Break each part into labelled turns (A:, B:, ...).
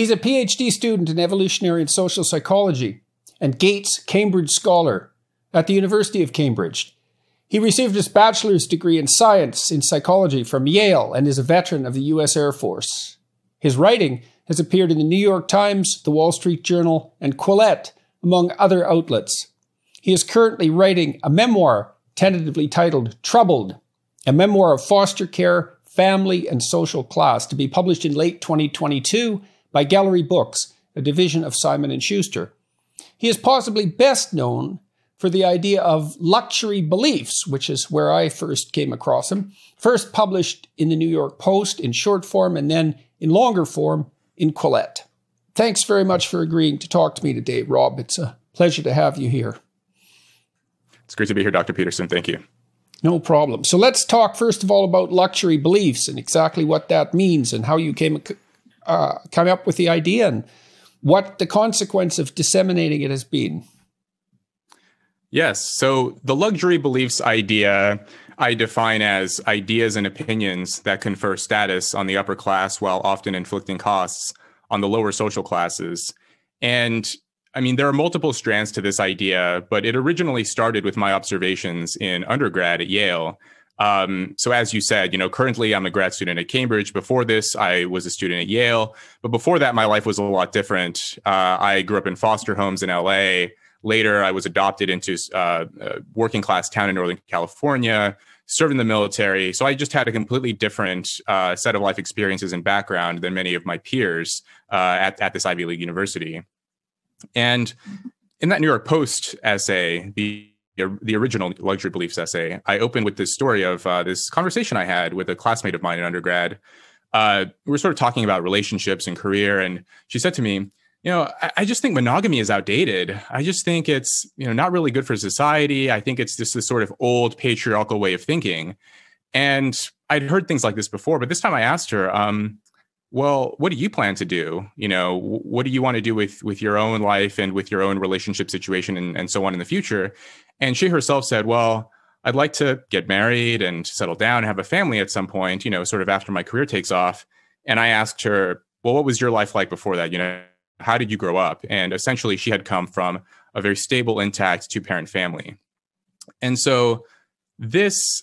A: He's a PhD student in evolutionary and social psychology and Gates Cambridge Scholar at the University of Cambridge. He received his bachelor's degree in science in psychology from Yale and is a veteran of the U.S. Air Force. His writing has appeared in the New York Times, the Wall Street Journal, and Quillette, among other outlets. He is currently writing a memoir tentatively titled Troubled, a memoir of foster care, family, and social class to be published in late 2022 by Gallery Books, a division of Simon & Schuster. He is possibly best known for the idea of luxury beliefs, which is where I first came across him. First published in the New York Post in short form and then in longer form in Quillette. Thanks very much for agreeing to talk to me today, Rob. It's a pleasure to have you here.
B: It's great to be here, Dr. Peterson. Thank you.
A: No problem. So let's talk first of all about luxury beliefs and exactly what that means and how you came uh, come up with the idea and what the consequence of disseminating it has been.
B: Yes. So the luxury beliefs idea I define as ideas and opinions that confer status on the upper class while often inflicting costs on the lower social classes. And I mean, there are multiple strands to this idea, but it originally started with my observations in undergrad at Yale. Um, so, as you said, you know, currently I'm a grad student at Cambridge. Before this, I was a student at Yale. But before that, my life was a lot different. Uh, I grew up in foster homes in LA. Later, I was adopted into uh, a working class town in Northern California, served in the military. So I just had a completely different uh, set of life experiences and background than many of my peers uh, at, at this Ivy League university. And in that New York Post essay, the the original luxury beliefs essay, I opened with this story of uh, this conversation I had with a classmate of mine in undergrad. Uh, we were sort of talking about relationships and career, and she said to me, you know, I, I, just think monogamy is outdated. I just think it's, you know, not really good for society. I think it's just this sort of old patriarchal way of thinking. And I'd heard things like this before, but this time I asked her, um, well, what do you plan to do? You know, what do you want to do with with your own life and with your own relationship situation and, and so on in the future? And she herself said, well, I'd like to get married and settle down and have a family at some point, you know, sort of after my career takes off. And I asked her, well, what was your life like before that? You know, how did you grow up? And essentially, she had come from a very stable, intact two parent family. And so this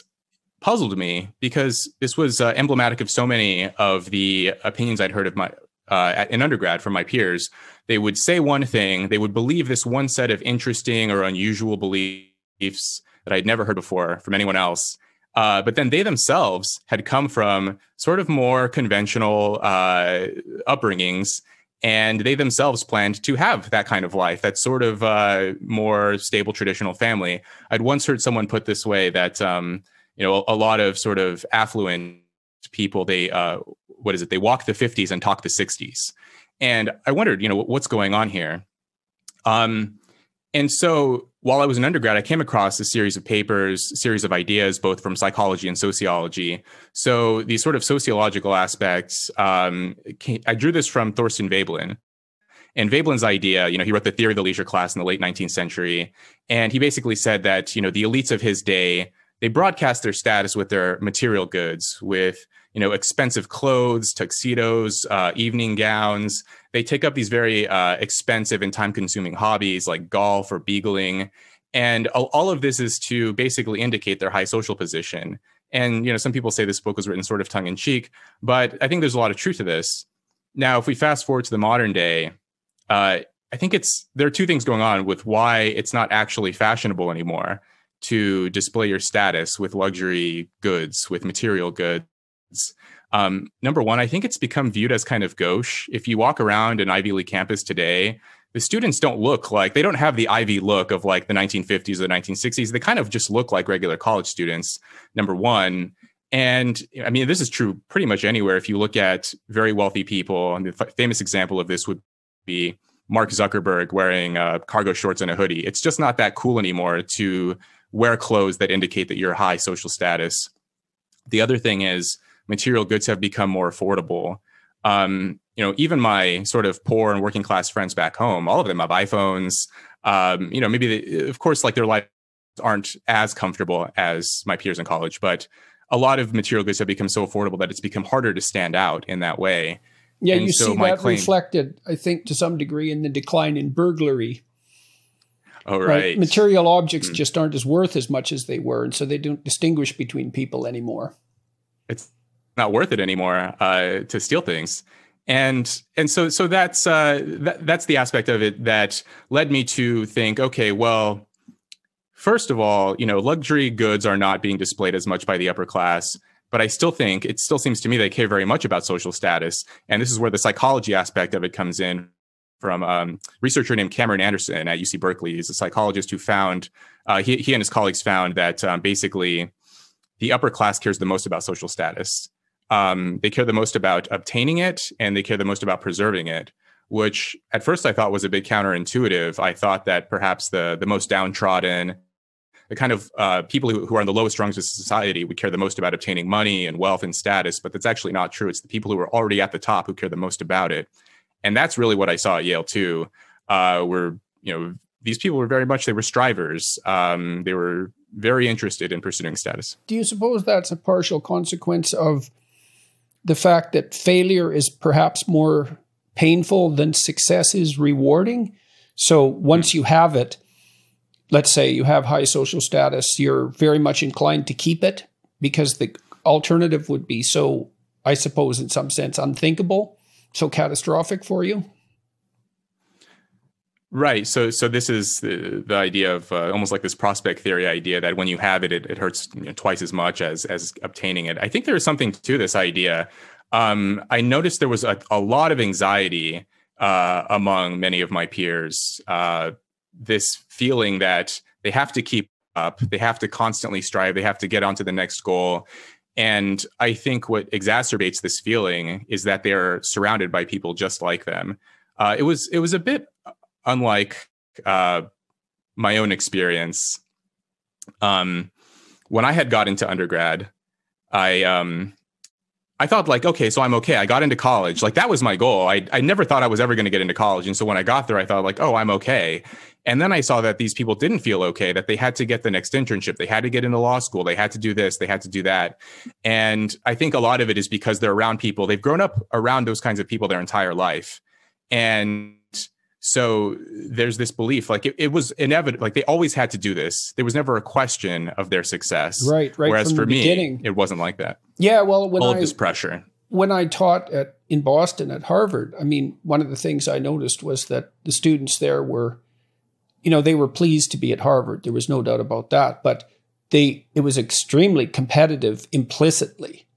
B: puzzled me because this was uh, emblematic of so many of the opinions I'd heard of my uh, in undergrad from my peers. They would say one thing, they would believe this one set of interesting or unusual beliefs that I'd never heard before from anyone else. Uh, but then they themselves had come from sort of more conventional uh, upbringings and they themselves planned to have that kind of life that sort of uh, more stable traditional family. I'd once heard someone put this way that um, you know a, a, lot of sort of affluent people they uh, what is it? They walk the 50s and talk the 60s and i wondered you know what's going on here? Um, and so while I was an undergrad, I came across a series of papers, series of ideas, both from psychology and sociology. So these sort of sociological aspects, um, I drew this from Thorstein Veblen. And Veblen's idea, you know, he wrote the theory of the leisure class in the late 19th century. And he basically said that, you know, the elites of his day, they broadcast their status with their material goods, with you know expensive clothes, tuxedos, uh, evening gowns. They take up these very uh, expensive and time-consuming hobbies like golf or beagling, and all of this is to basically indicate their high social position. And you know, some people say this book was written sort of tongue in cheek, but I think there's a lot of truth to this. Now, if we fast forward to the modern day, uh, I think it's there are two things going on with why it's not actually fashionable anymore to display your status with luxury goods, with material goods. Um, number one, I think it's become viewed as kind of gauche. If you walk around an Ivy League campus today, the students don't look like they don't have the Ivy look of like the 1950s or the 1960s. They kind of just look like regular college students. Number one. And I mean, this is true pretty much anywhere. If you look at very wealthy people, and the f- famous example of this would be Mark Zuckerberg wearing uh, cargo shorts and a hoodie. It's just not that cool anymore to wear clothes that indicate that you're high social status. The other thing is material goods have become more affordable. Um, you know, even my sort of poor and working class friends back home, all of them have iPhones. Um, you know, maybe they, of course, like their lives aren't as comfortable as my peers in college, but a lot of material goods have become so affordable that it's become harder to stand out in that way.
A: Yeah, and you so see that claim, reflected, I think, to some degree in the decline in burglary.
B: Oh, right. right?
A: Material objects mm. just aren't as worth as much as they were, and so they don't distinguish between people anymore.
B: It's not worth it anymore uh, to steal things. And and so so that's uh, that, that's the aspect of it that led me to think okay well first of all you know luxury goods are not being displayed as much by the upper class but i still think it still seems to me they care very much about social status. And this is where the psychology aspect of it comes in from um, researcher named cameron anderson at uc berkeley. He's a psychologist who found uh, he, he and his colleagues found that um, basically the upper class cares the most about social status um, they care the most about obtaining it and they care the most about preserving it which at first i thought was a bit counterintuitive. I thought that perhaps the the most downtrodden the kind of uh, people who, who are on the lowest rungs of society would care the most about obtaining money and wealth and status but that's actually not true. It's the people who are already at the top who care the most about it. And that's really what i saw at yale too uh, where you know these people were very much they were strivers. Um, they were very interested in pursuing status.
A: Do you suppose that's a partial consequence of the fact that failure is perhaps more painful than success is rewarding. So once you have it, let's say you have high social status, you're very much inclined to keep it because the alternative would be so, I suppose, in some sense, unthinkable, so catastrophic for you.
B: Right. So, so this is the, the idea of uh, almost like this prospect theory idea that when you have it, it, it hurts you know, twice as much as as obtaining it. I think there is something to this idea. Um, I noticed there was a, a lot of anxiety uh, among many of my peers. Uh, this feeling that they have to keep up, they have to constantly strive, they have to get onto the next goal. And I think what exacerbates this feeling is that they're surrounded by people just like them. Uh, it was it was a bit unlike uh, my own experience, um, when I had got into undergrad, I um, I thought like, okay, so I'm okay. I got into college. Like that was my goal. I I never thought I was ever going to get into college, and so when I got there, I thought like, oh, I'm okay. And then I saw that these people didn't feel okay. That they had to get the next internship. They had to get into law school. They had to do this. They had to do that. And I think a lot of it is because they're around people. They've grown up around those kinds of people their entire life, and so there's this belief like it, it, was inevitable like they always had to do this. There was never a question of their success.
A: Right right
B: whereas
A: for
B: me
A: beginning.
B: it wasn't like that.
A: Yeah well when
B: all
A: I,
B: of this pressure.
A: when i taught at in boston at harvard i mean one of the things i noticed was that the students there were you know they were pleased to be at harvard. There was no doubt about that. But they it was extremely competitive implicitly.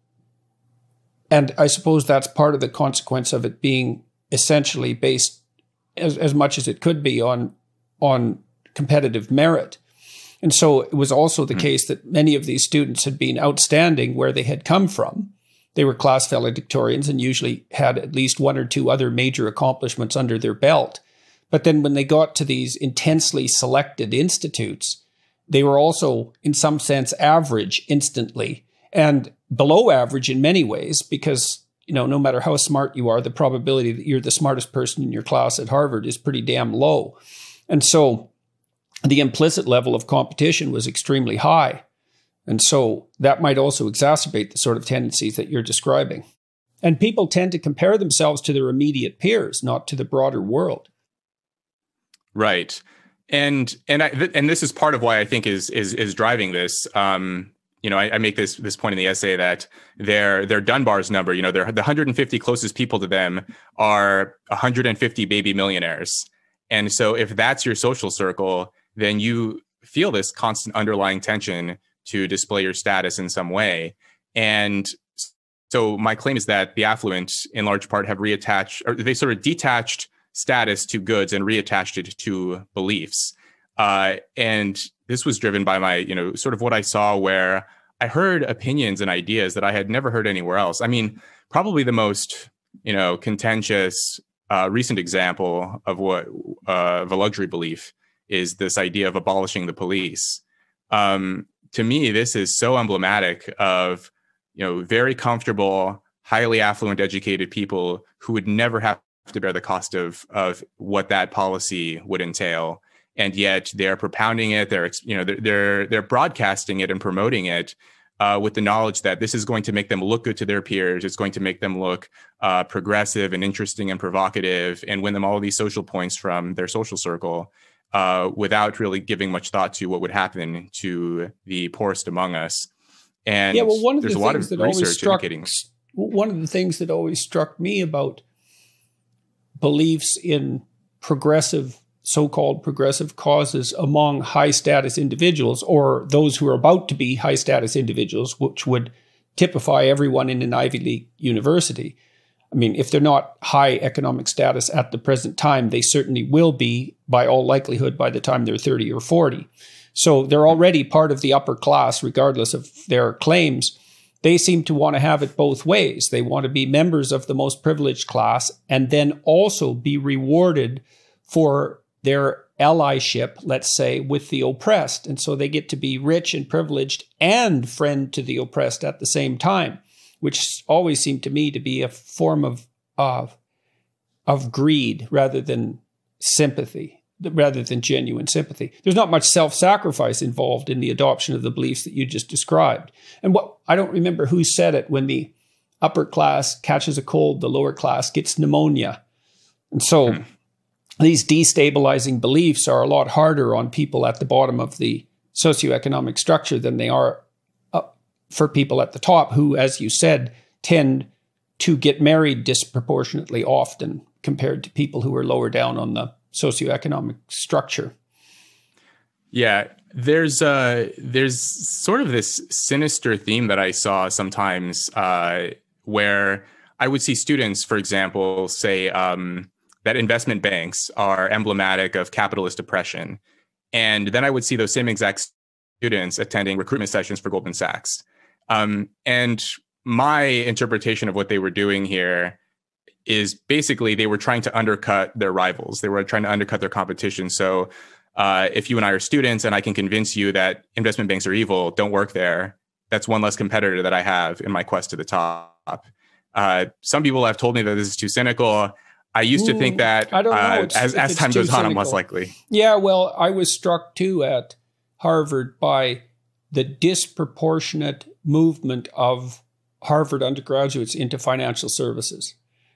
A: And i suppose that's part of the consequence of it being essentially based as, as much as it could be on on competitive merit. And so it was also the mm. case that many of these students had been outstanding where they had come from. They were class valedictorians and usually had at least one or two other major accomplishments under their belt. But then when they got to these intensely selected institutes, they were also, in some sense, average instantly and below average in many ways because you know, no matter how smart you are, the probability that you're the smartest person in your class at Harvard is pretty damn low. And so the implicit level of competition was extremely high. And so that might also exacerbate the sort of tendencies that you're describing. And people tend to compare themselves to their immediate peers, not to the broader world.
B: Right. And and I th- and this is part of why I think is is is driving this. Um, you know, I, I, make this this point in the essay that their their Dunbar's number, you know, their the 150 closest people to them are 150 baby millionaires. And so if that's your social circle, then you feel this constant underlying tension to display your status in some way. And so my claim is that the affluent in large part have reattached or they sort of detached status to goods and reattached it to beliefs. Uh, and this was driven by my, you know, sort of what I saw where I heard opinions and ideas that I had never heard anywhere else. I mean, probably the most, you know, contentious uh, recent example of what uh, of a luxury belief is this idea of abolishing the police. Um, to me, this is so emblematic of, you know, very comfortable, highly affluent, educated people who would never have to bear the cost of of what that policy would entail and yet they're propounding it they're you know they're they're, they're broadcasting it and promoting it uh, with the knowledge that this is going to make them look good to their peers. It's going to make them look uh, progressive and interesting and provocative and win them all these social points from their social circle uh, without really giving much thought to what would happen to the poorest among us. And
A: yeah, well, one of
B: there's
A: the
B: a lot
A: things
B: of
A: that always struck one of the things that always struck me about beliefs in progressive so-called progressive causes among high status individuals or those who are about to be high status individuals which would typify everyone in an Ivy League university I mean, if they're not high economic status at the present time, they certainly will be by all likelihood by the time they're 30 or 40. So they're already part of the upper class, regardless of their claims. They seem to want to have it both ways. They want to be members of the most privileged class and then also be rewarded for their allyship, let's say, with the oppressed. And so they get to be rich and privileged and friend to the oppressed at the same time which always seemed to me to be a form of of of greed rather than sympathy, rather than genuine sympathy. There's not much self-sacrifice involved in the adoption of the beliefs that you just described. And what I don't remember who said it when the upper class catches a cold, the lower class gets pneumonia. And so hmm. These destabilizing beliefs are a lot harder on people at the bottom of the socioeconomic structure than they are for people at the top who, as you said, tend to get married disproportionately often compared to people who are lower down on the socioeconomic structure.
B: Yeah, there's uh there's sort of this sinister theme that I saw sometimes uh, where I would see students, for example, say um, that investment banks are emblematic of capitalist oppression, and then I would see those same exact students attending recruitment sessions for Goldman Sachs. Um, and my interpretation of what they were doing here is basically they were trying to undercut their rivals. They were trying to undercut their competition. So uh, if you and I are students and I can convince you that investment banks are evil, don't work there. That's one less competitor that I have in my quest to the top. Uh, some people have told me that this is too cynical. I used to think that
A: I don't know.
B: Uh, as, as time goes on, I'm less likely.
A: Yeah, well, I was struck too at Harvard by the disproportionate movement of Harvard undergraduates into financial services.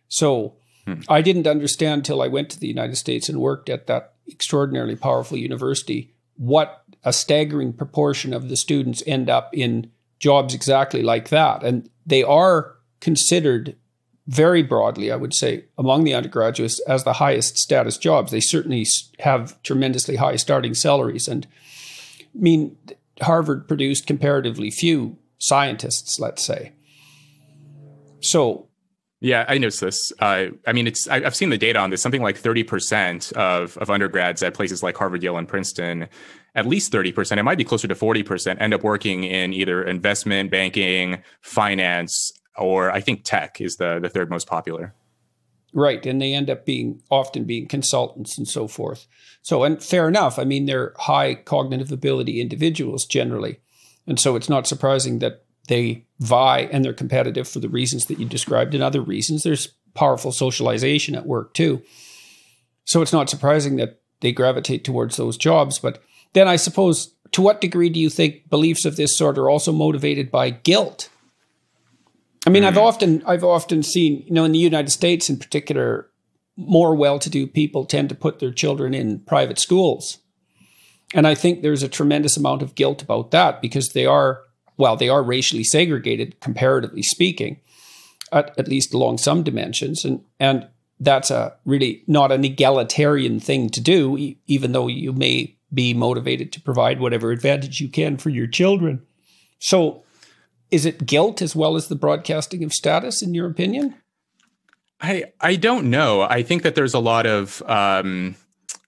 A: So hmm. I didn't understand till I went to the United States and worked at that extraordinarily powerful university what a staggering proportion of the students end up in jobs exactly like that. And they are considered very broadly, I would say, among the undergraduates as the highest status jobs. They certainly have tremendously high starting salaries. And I mean, Harvard produced comparatively few scientists, let's say. So,
B: yeah, I noticed this. Uh, I mean, it's I, have seen the data on this. Something like thirty percent of of undergrads at places like Harvard, Yale, and Princeton, at least thirty percent. It might be closer to forty percent. End up working in either investment banking, finance, or I think tech is the the third most popular.
A: Right, and they end up being often being consultants and so forth. So, and fair enough. I mean, they're high cognitive ability individuals generally, and so it's not surprising that they vie and they're competitive for the reasons that you described and other reasons. There's powerful socialization at work too. So it's not surprising that they gravitate towards those jobs. But then I suppose, to what degree do you think beliefs of this sort are also motivated by guilt? I mean, mm. I've often I've often seen, you know, in the United States in particular, more well-to-do people tend to put their children in private schools. And I think there's a tremendous amount of guilt about that because they are well, they are racially segregated comparatively speaking, at, at least along some dimensions and and that's a really not an egalitarian thing to do e- even though you may be motivated to provide whatever advantage you can for your children. So is it guilt as well as the broadcasting of status, in your opinion?
B: I I don't know. I think that there's a lot of um,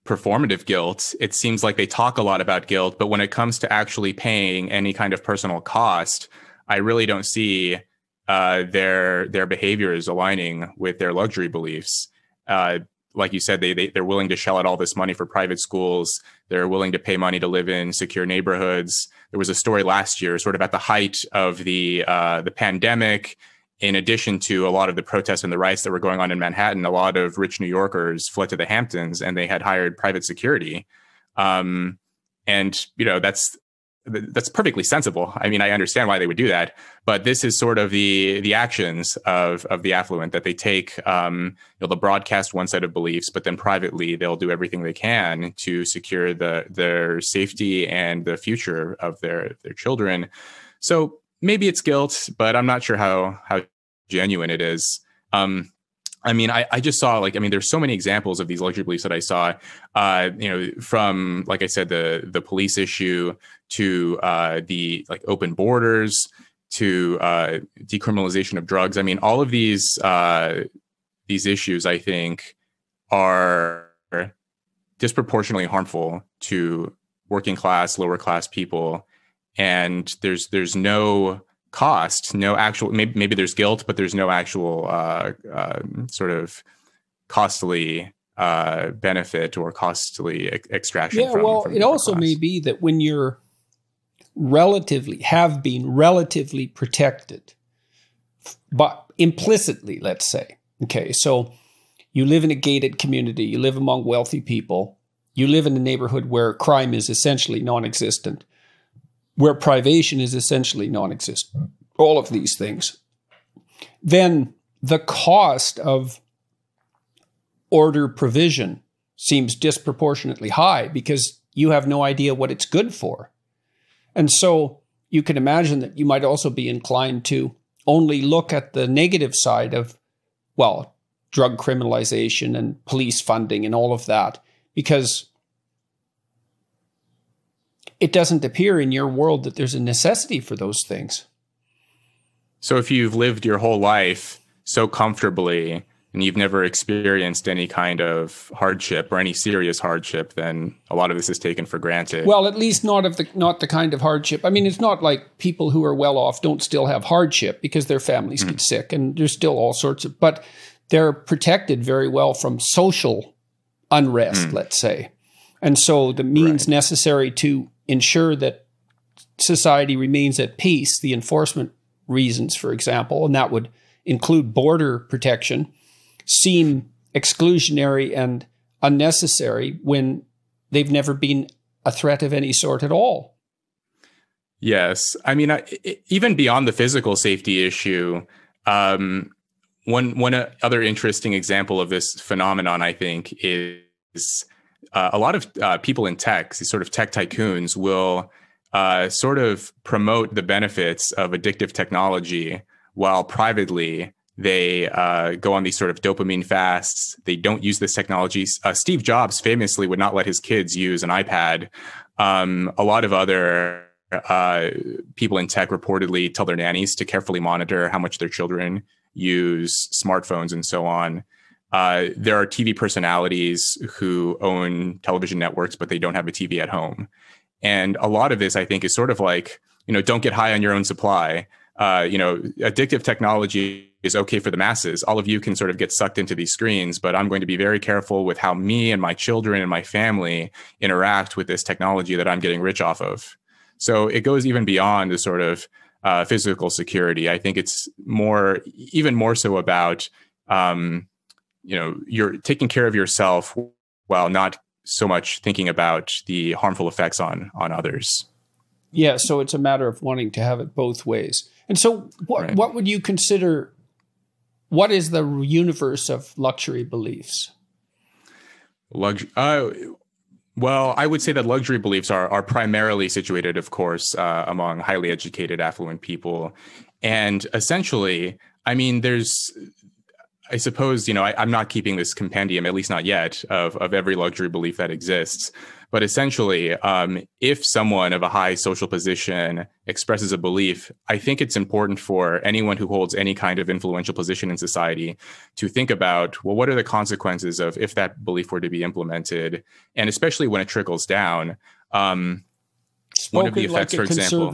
B: performative guilt. It seems like they talk a lot about guilt, but when it comes to actually paying any kind of personal cost, I really don't see uh, their their behaviors aligning with their luxury beliefs. Uh, like you said, they, they they're willing to shell out all this money for private schools. They're willing to pay money to live in secure neighborhoods. There was a story last year, sort of at the height of the uh, the pandemic. In addition to a lot of the protests and the riots that were going on in Manhattan, a lot of rich New Yorkers fled to the Hamptons, and they had hired private security. Um, and you know that's that's perfectly sensible. I mean, I understand why they would do that, but this is sort of the the actions of of the affluent that they take. Um, you know, they'll broadcast one set of beliefs, but then privately they'll do everything they can to secure the their safety and the future of their their children. So maybe it's guilt, but I'm not sure how how genuine it is. Um, I mean, I, I just saw like I mean, there's so many examples of these luxury beliefs that I saw. Uh, you know, from like I said, the the police issue to uh, the like open borders to uh, decriminalization of drugs. I mean, all of these uh, these issues, I think, are disproportionately harmful to working class, lower class people, and there's there's no cost, no actual. Maybe, maybe there's guilt, but there's no actual uh, uh, sort of costly uh, benefit or costly e- extraction.
A: Yeah,
B: from,
A: well,
B: from
A: it also may be that when you're relatively have been relatively protected, but implicitly, let's say, okay, so you live in a gated community, you live among wealthy people, you live in a neighborhood where crime is essentially non-existent where privation is essentially non existent, all of these things, then the cost of order provision seems disproportionately high because you have no idea what it's good for. And so you can imagine that you might also be inclined to only look at the negative side of, well, drug criminalization and police funding and all of that, because it doesn't appear in your world that there's a necessity for those things.
B: So if you've lived your whole life so comfortably and you've never experienced any kind of hardship or any serious hardship, then a lot of this is taken for granted.
A: Well, at least not of the not the kind of hardship. I mean, it's not like people who are well off don't still have hardship because their families mm. get sick and there's still all sorts of but they're protected very well from social unrest, mm. let's say. And so the means right. necessary to ensure that society remains at peace, the enforcement reasons, for example, and that would include border protection, seem exclusionary and unnecessary when they've never been a threat of any sort at all.
B: Yes. I mean, I, even beyond the physical safety issue, um, one, one other interesting example of this phenomenon, I think, is uh, a lot of uh, people in tech, these sort of tech tycoons, will uh, sort of promote the benefits of addictive technology while privately they uh, go on these sort of dopamine fasts. They don't use this technology. Uh, Steve Jobs famously would not let his kids use an iPad. Um, a lot of other uh, people in tech reportedly tell their nannies to carefully monitor how much their children use smartphones and so on. Uh, there are TV personalities who own television networks, but they don't have a TV at home. And a lot of this, I think, is sort of like, you know, don't get high on your own supply. Uh, you know, addictive technology is okay for the masses. All of you can sort of get sucked into these screens, but I'm going to be very careful with how me and my children and my family interact with this technology that I'm getting rich off of. So it goes even beyond the sort of uh, physical security. I think it's more, even more so about, um, you know you're taking care of yourself while not so much thinking about the harmful effects on on others.
A: Yeah so it's a matter of wanting to have it both ways. And so what right. what would you consider what is the universe of luxury beliefs?
B: Luxury uh, well, I would say that luxury beliefs are are primarily situated, of course, uh, among highly educated, affluent people, and essentially, I mean, there's I suppose you know I, am not keeping this compendium, at least not yet, of of every luxury belief that exists. But essentially, um, if someone of a high social position expresses a belief, I think it's important for anyone who holds any kind of influential position in society to think about well, what are the consequences of if that belief were to be implemented, and especially when it trickles down. Um,
A: one of the effects, like for example,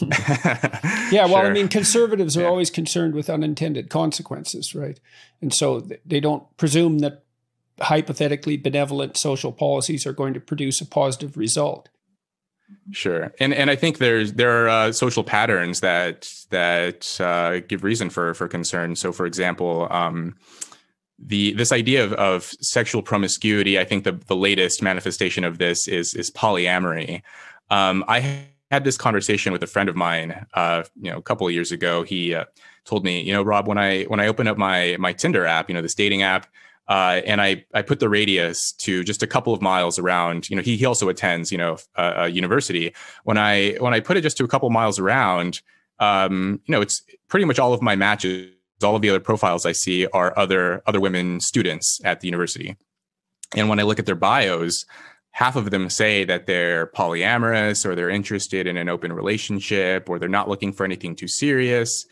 A: yeah, well, sure. I mean, conservatives are yeah. always concerned with unintended consequences, right? And so they don't presume that hypothetically benevolent social policies are going to produce a positive result.
B: Sure, and and I think there's there are uh, social patterns that that uh, give reason for for concern. So, for example, um, the this idea of, of sexual promiscuity, I think the the latest manifestation of this is is polyamory. Um, I had this conversation with a friend of mine, uh, you know, a couple of years ago. He uh, told me, you know, Rob, when I when I open up my my Tinder app, you know, this dating app, uh, and I I put the radius to just a couple of miles around. You know, he he also attends, you know, a, a university. When I when I put it just to a couple miles around, um, you know, it's pretty much all of my matches. All of the other profiles I see are other other women students at the university, and when I look at their bios, half of them say that they're polyamorous or they're interested in an open relationship or they're not looking for anything too serious.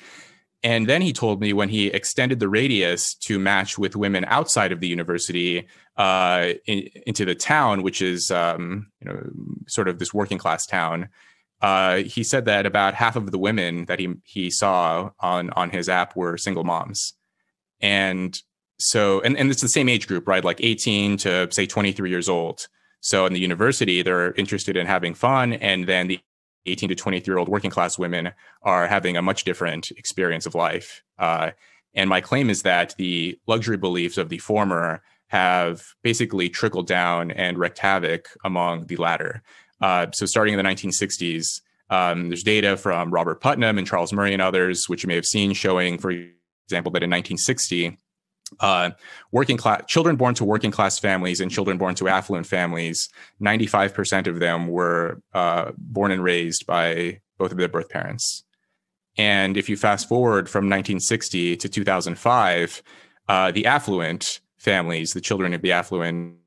B: And then he told me when he extended the radius to match with women outside of the university uh, in, into the town, which is um, you know sort of this working class town. Uh, he said that about half of the women that he he saw on on his app were single moms, and so and, and it's the same age group, right? Like 18 to say 23 years old. So in the university, they're interested in having fun, and then the 18 to 23 year old working class women are having a much different experience of life. Uh, and my claim is that the luxury beliefs of the former have basically trickled down and wreaked havoc among the latter. Uh, so starting in the 1960s, um, there's data from Robert Putnam and Charles Murray and others, which you may have seen, showing, for example, that in 1960, uh, working class children born to working class families and children born to affluent families 95% of them were uh, born and raised by both of their birth parents. And if you fast forward from 1960 to 2005 uh, the affluent families the children of the affluent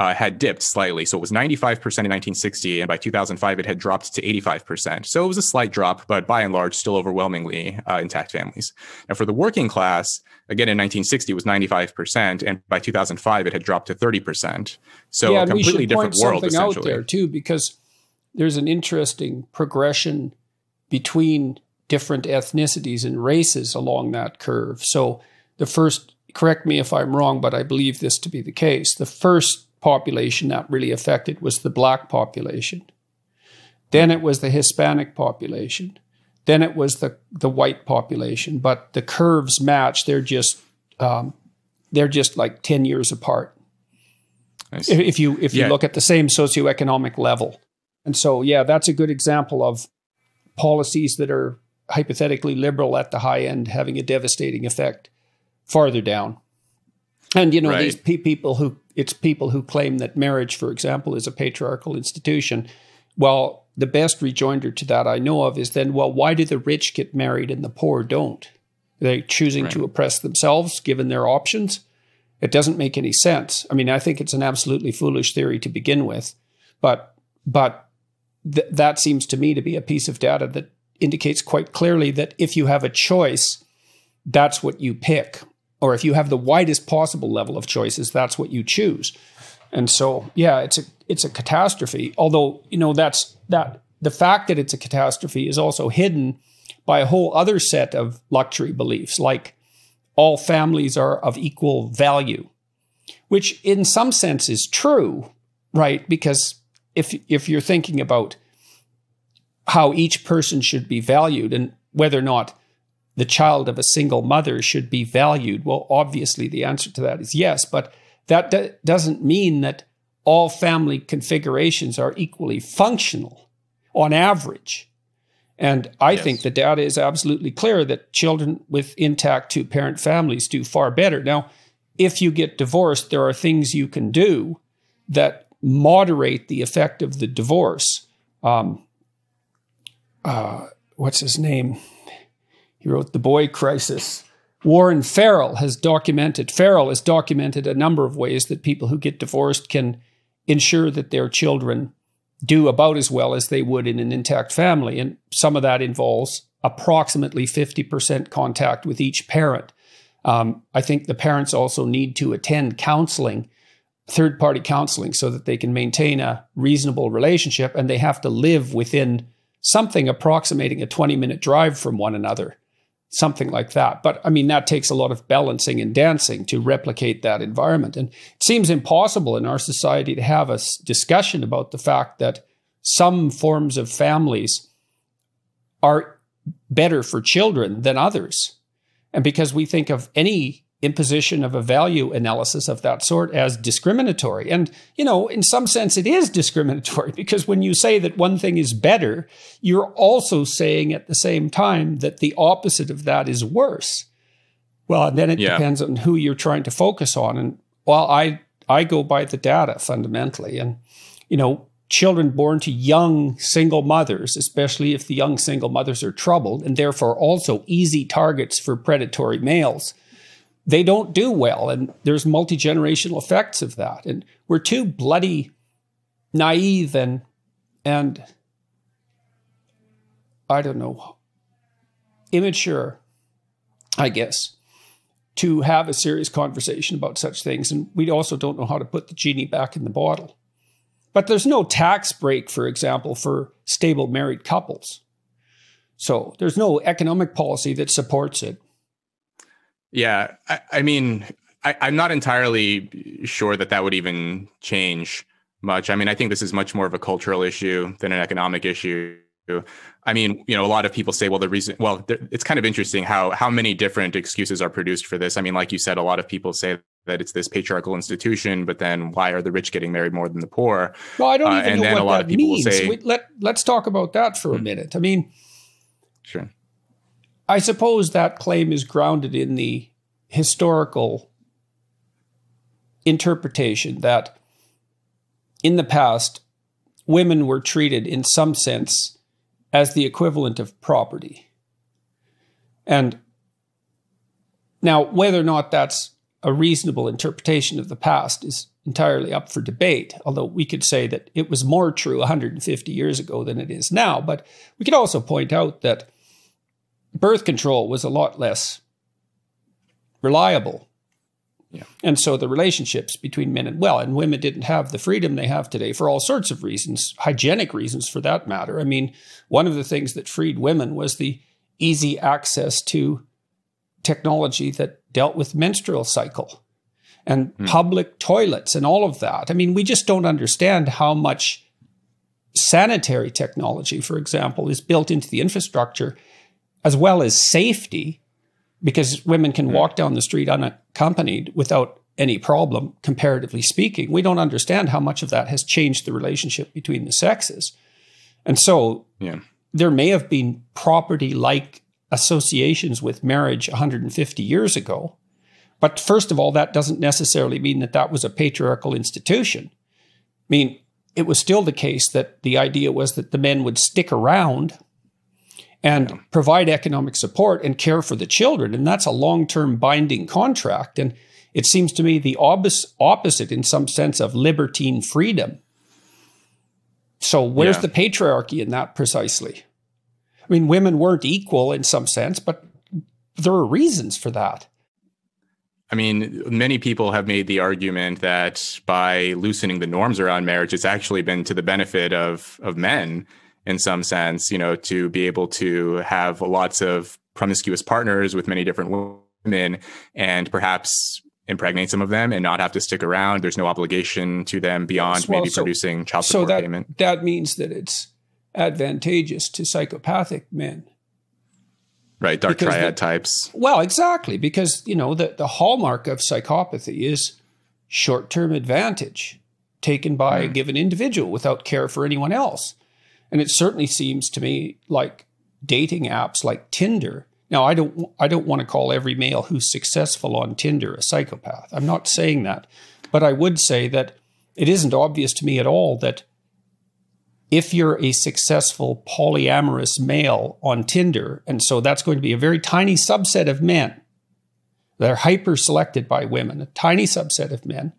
B: uh, had dipped slightly. So it was 95% in 1960, and by 2005, it had dropped to 85%. So it was a slight drop, but by and large, still overwhelmingly uh, intact families. Now, for the working class, again in 1960 it was 95%, and by 2005, it had dropped to 30%. So
A: yeah,
B: a completely different world,
A: something out there too, because there's an interesting progression between different ethnicities and races along that curve. So the first, correct me if I'm wrong, but I believe this to be the case. The first population that really affected was the black population. Then it was the Hispanic population. Then it was the, the white population. But the curves match. They're just um, they're just like 10 years apart. If you if you yeah. look at the same socioeconomic level. And so yeah, that's a good example of policies that are hypothetically liberal at the high end having a devastating effect farther down. And you know, right. these pe- people who it's people who claim that marriage, for example, is a patriarchal institution. Well, the best rejoinder to that I know of is then, well, why do the rich get married and the poor don't? Are they choosing right. to oppress themselves given their options? It doesn't make any sense. I mean, I think it's an absolutely foolish theory to begin with, but but th- that seems to me to be a piece of data that indicates quite clearly that if you have a choice, that's what you pick or if you have the widest possible level of choices, that's what you choose. And so, yeah, it's a it's a catastrophe. Although you know that's that the fact that it's a catastrophe is also hidden by a whole other set of luxury beliefs, like all families are of equal value, which in some sense is true, right? Because if if you're thinking about how each person should be valued and whether or not the child of a single mother should be valued? Well, obviously, the answer to that is yes, but that doesn't mean that all family configurations are equally functional on average. And I yes. think the data is absolutely clear that children with intact two parent families do far better. Now, if you get divorced, there are things you can do that moderate the effect of the divorce. Um, uh, what's his name? He wrote The Boy Crisis. Warren Farrell has documented, Farrell has documented a number of ways that people who get divorced can ensure that their children do about as well as they would in an intact family. And some of that involves approximately 50% contact with each parent. Um, I think the parents also need to attend counseling, third party counseling, so that they can maintain a reasonable relationship and they have to live within something approximating a 20 minute drive from one another something like that. But I mean, that takes a lot of balancing and dancing to replicate that environment. And it seems impossible in our society to have a discussion about the fact that some forms of families are better for children than others. And because we think of any imposition of a value analysis of that sort as discriminatory. And, you know, in some sense, it is discriminatory because when you say that one thing is better, you're also saying at the same time that the opposite of that is worse. Well, then it yeah. depends on who you're trying to focus on. And while I, I go by the data fundamentally, and, you know, children born to young single mothers, especially if the young single mothers are troubled and therefore also easy targets for predatory males, they don't do well. And there's multi generational effects of that. And we're too bloody naive and, and I don't know, immature, I guess, to have a serious conversation about such things. And we also don't know how to put the genie back in the bottle. But there's no tax break, for example, for stable married couples. So there's no economic policy that supports it.
B: Yeah, I, I mean, I, I'm not entirely sure that that would even change much. I mean, I think this is much more of a cultural issue than an economic issue. I mean, you know, a lot of people say, well, the reason, well, it's kind of interesting how how many different excuses are produced for this. I mean, like you said, a lot of people say that it's this patriarchal institution, but then why are the rich getting married more than the poor?
A: Well, I don't uh, even uh, know what that means. Say, let let's talk about that for a hmm. minute. I mean,
B: sure.
A: I suppose that claim is grounded in the historical interpretation that in the past, women were treated in some sense as the equivalent of property. And now, whether or not that's a reasonable interpretation of the past is entirely up for debate, although we could say that it was more true 150 years ago than it is now. But we could also point out that birth control was a lot less reliable. Yeah. And so the relationships between men and well, and women didn't have the freedom they have today for all sorts of reasons, hygienic reasons for that matter. I mean, one of the things that freed women was the easy access to technology that dealt with menstrual cycle and mm. public toilets and all of that. I mean, we just don't understand how much sanitary technology, for example, is built into the infrastructure as well as safety, because women can walk down the street unaccompanied without any problem, comparatively speaking. We don't understand how much of that has changed the relationship between the sexes. And so yeah. there may have been property like associations with marriage 150 years ago. But first of all, that doesn't necessarily mean that that was a patriarchal institution. I mean, it was still the case that the idea was that the men would stick around and yeah. provide economic support and care for the children. And that's a long term binding contract. And it seems to me the opposite, in some sense, of libertine freedom. So, where's yeah. the patriarchy in that precisely? I mean, women weren't equal in some sense, but there are reasons for that.
B: I mean, many people have made the argument that by loosening the norms around marriage, it's actually been to the benefit of of men in some sense, you know, to be able to have lots of promiscuous partners with many different women and perhaps impregnate some of them and not have to stick around. There's no obligation to them beyond well, maybe so, producing child support
A: so that,
B: payment.
A: That means that it's advantageous to psychopathic men.
B: Right, dark because triad the, types.
A: Well, exactly, because you know the, the hallmark of psychopathy is short-term advantage taken by mm. a given individual without care for anyone else. And it certainly seems to me like dating apps like Tinder. Now, I don't I don't want to call every male who's successful on Tinder a psychopath. I'm not saying that. But I would say that it isn't obvious to me at all that if you're a successful polyamorous male on Tinder, and so that's going to be a very tiny subset of men that are hyper selected by women, a tiny subset of men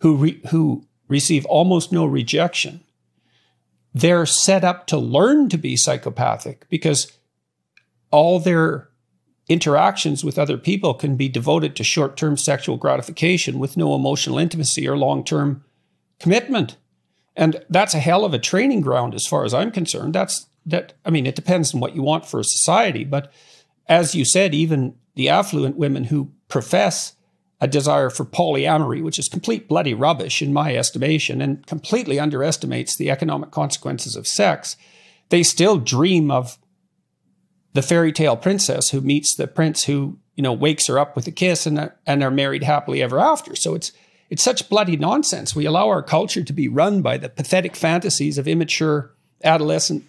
A: who, re- who receive almost no rejection, they're set up to learn to be psychopathic because all their interactions with other people can be devoted to short term sexual gratification with no emotional intimacy or long term commitment. And that's a hell of a training ground as far as I'm concerned. That's that I mean, it depends on what you want for a society, but as you said, even the affluent women who profess a desire for polyamory, which is complete bloody rubbish in my estimation and completely underestimates the economic consequences of sex, they still dream of the fairy tale princess who meets the prince who you know, wakes her up with a kiss and, and are married happily ever after. So it's, it's such bloody nonsense. We allow our culture to be run by the pathetic fantasies of immature adolescent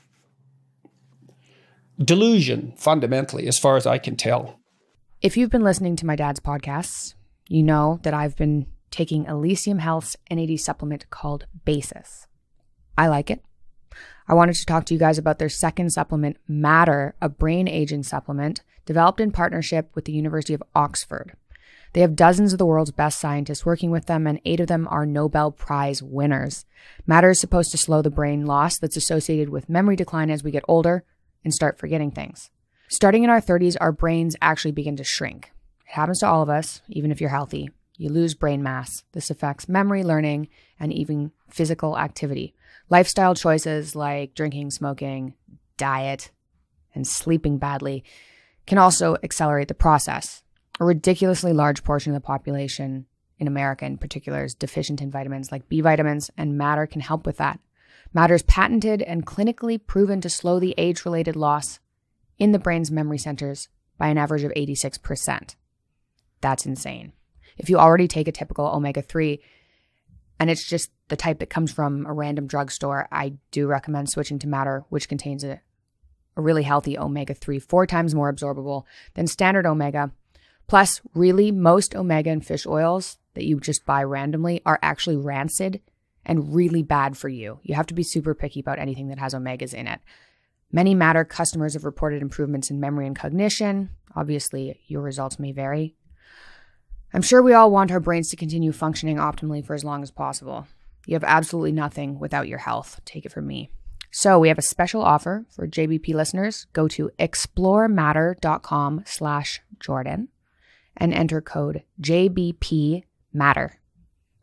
A: delusion, fundamentally, as far as I can tell.
C: If you've been listening to my dad's podcasts, you know that I've been taking Elysium Health's NAD supplement called Basis. I like it. I wanted to talk to you guys about their second supplement, Matter, a brain aging supplement developed in partnership with the University of Oxford. They have dozens of the world's best scientists working with them, and eight of them are Nobel Prize winners. Matter is supposed to slow the brain loss that's associated with memory decline as we get older and start forgetting things. Starting in our 30s, our brains actually begin to shrink. It happens to all of us, even if you're healthy. You lose brain mass. This affects memory, learning, and even physical activity. Lifestyle choices like drinking, smoking, diet, and sleeping badly can also accelerate the process. A ridiculously large portion of the population in America, in particular, is deficient in vitamins like B vitamins, and Matter can help with that. Matter is patented and clinically proven to slow the age related loss in the brain's memory centers by an average of 86%. That's insane. If you already take a typical omega 3 and it's just the type that comes from a random drugstore, I do recommend switching to Matter, which contains a, a really healthy omega 3, four times more absorbable than standard omega. Plus, really, most omega and fish oils that you just buy randomly are actually rancid and really bad for you. You have to be super picky about anything that has omegas in it. Many Matter customers have reported improvements in memory and cognition. Obviously, your results may vary. I'm sure we all want our brains to continue functioning optimally for as long as possible. You have absolutely nothing without your health. Take it from me. So we have a special offer for JBP listeners. Go to explorematter.com slash Jordan and enter code JBP Matter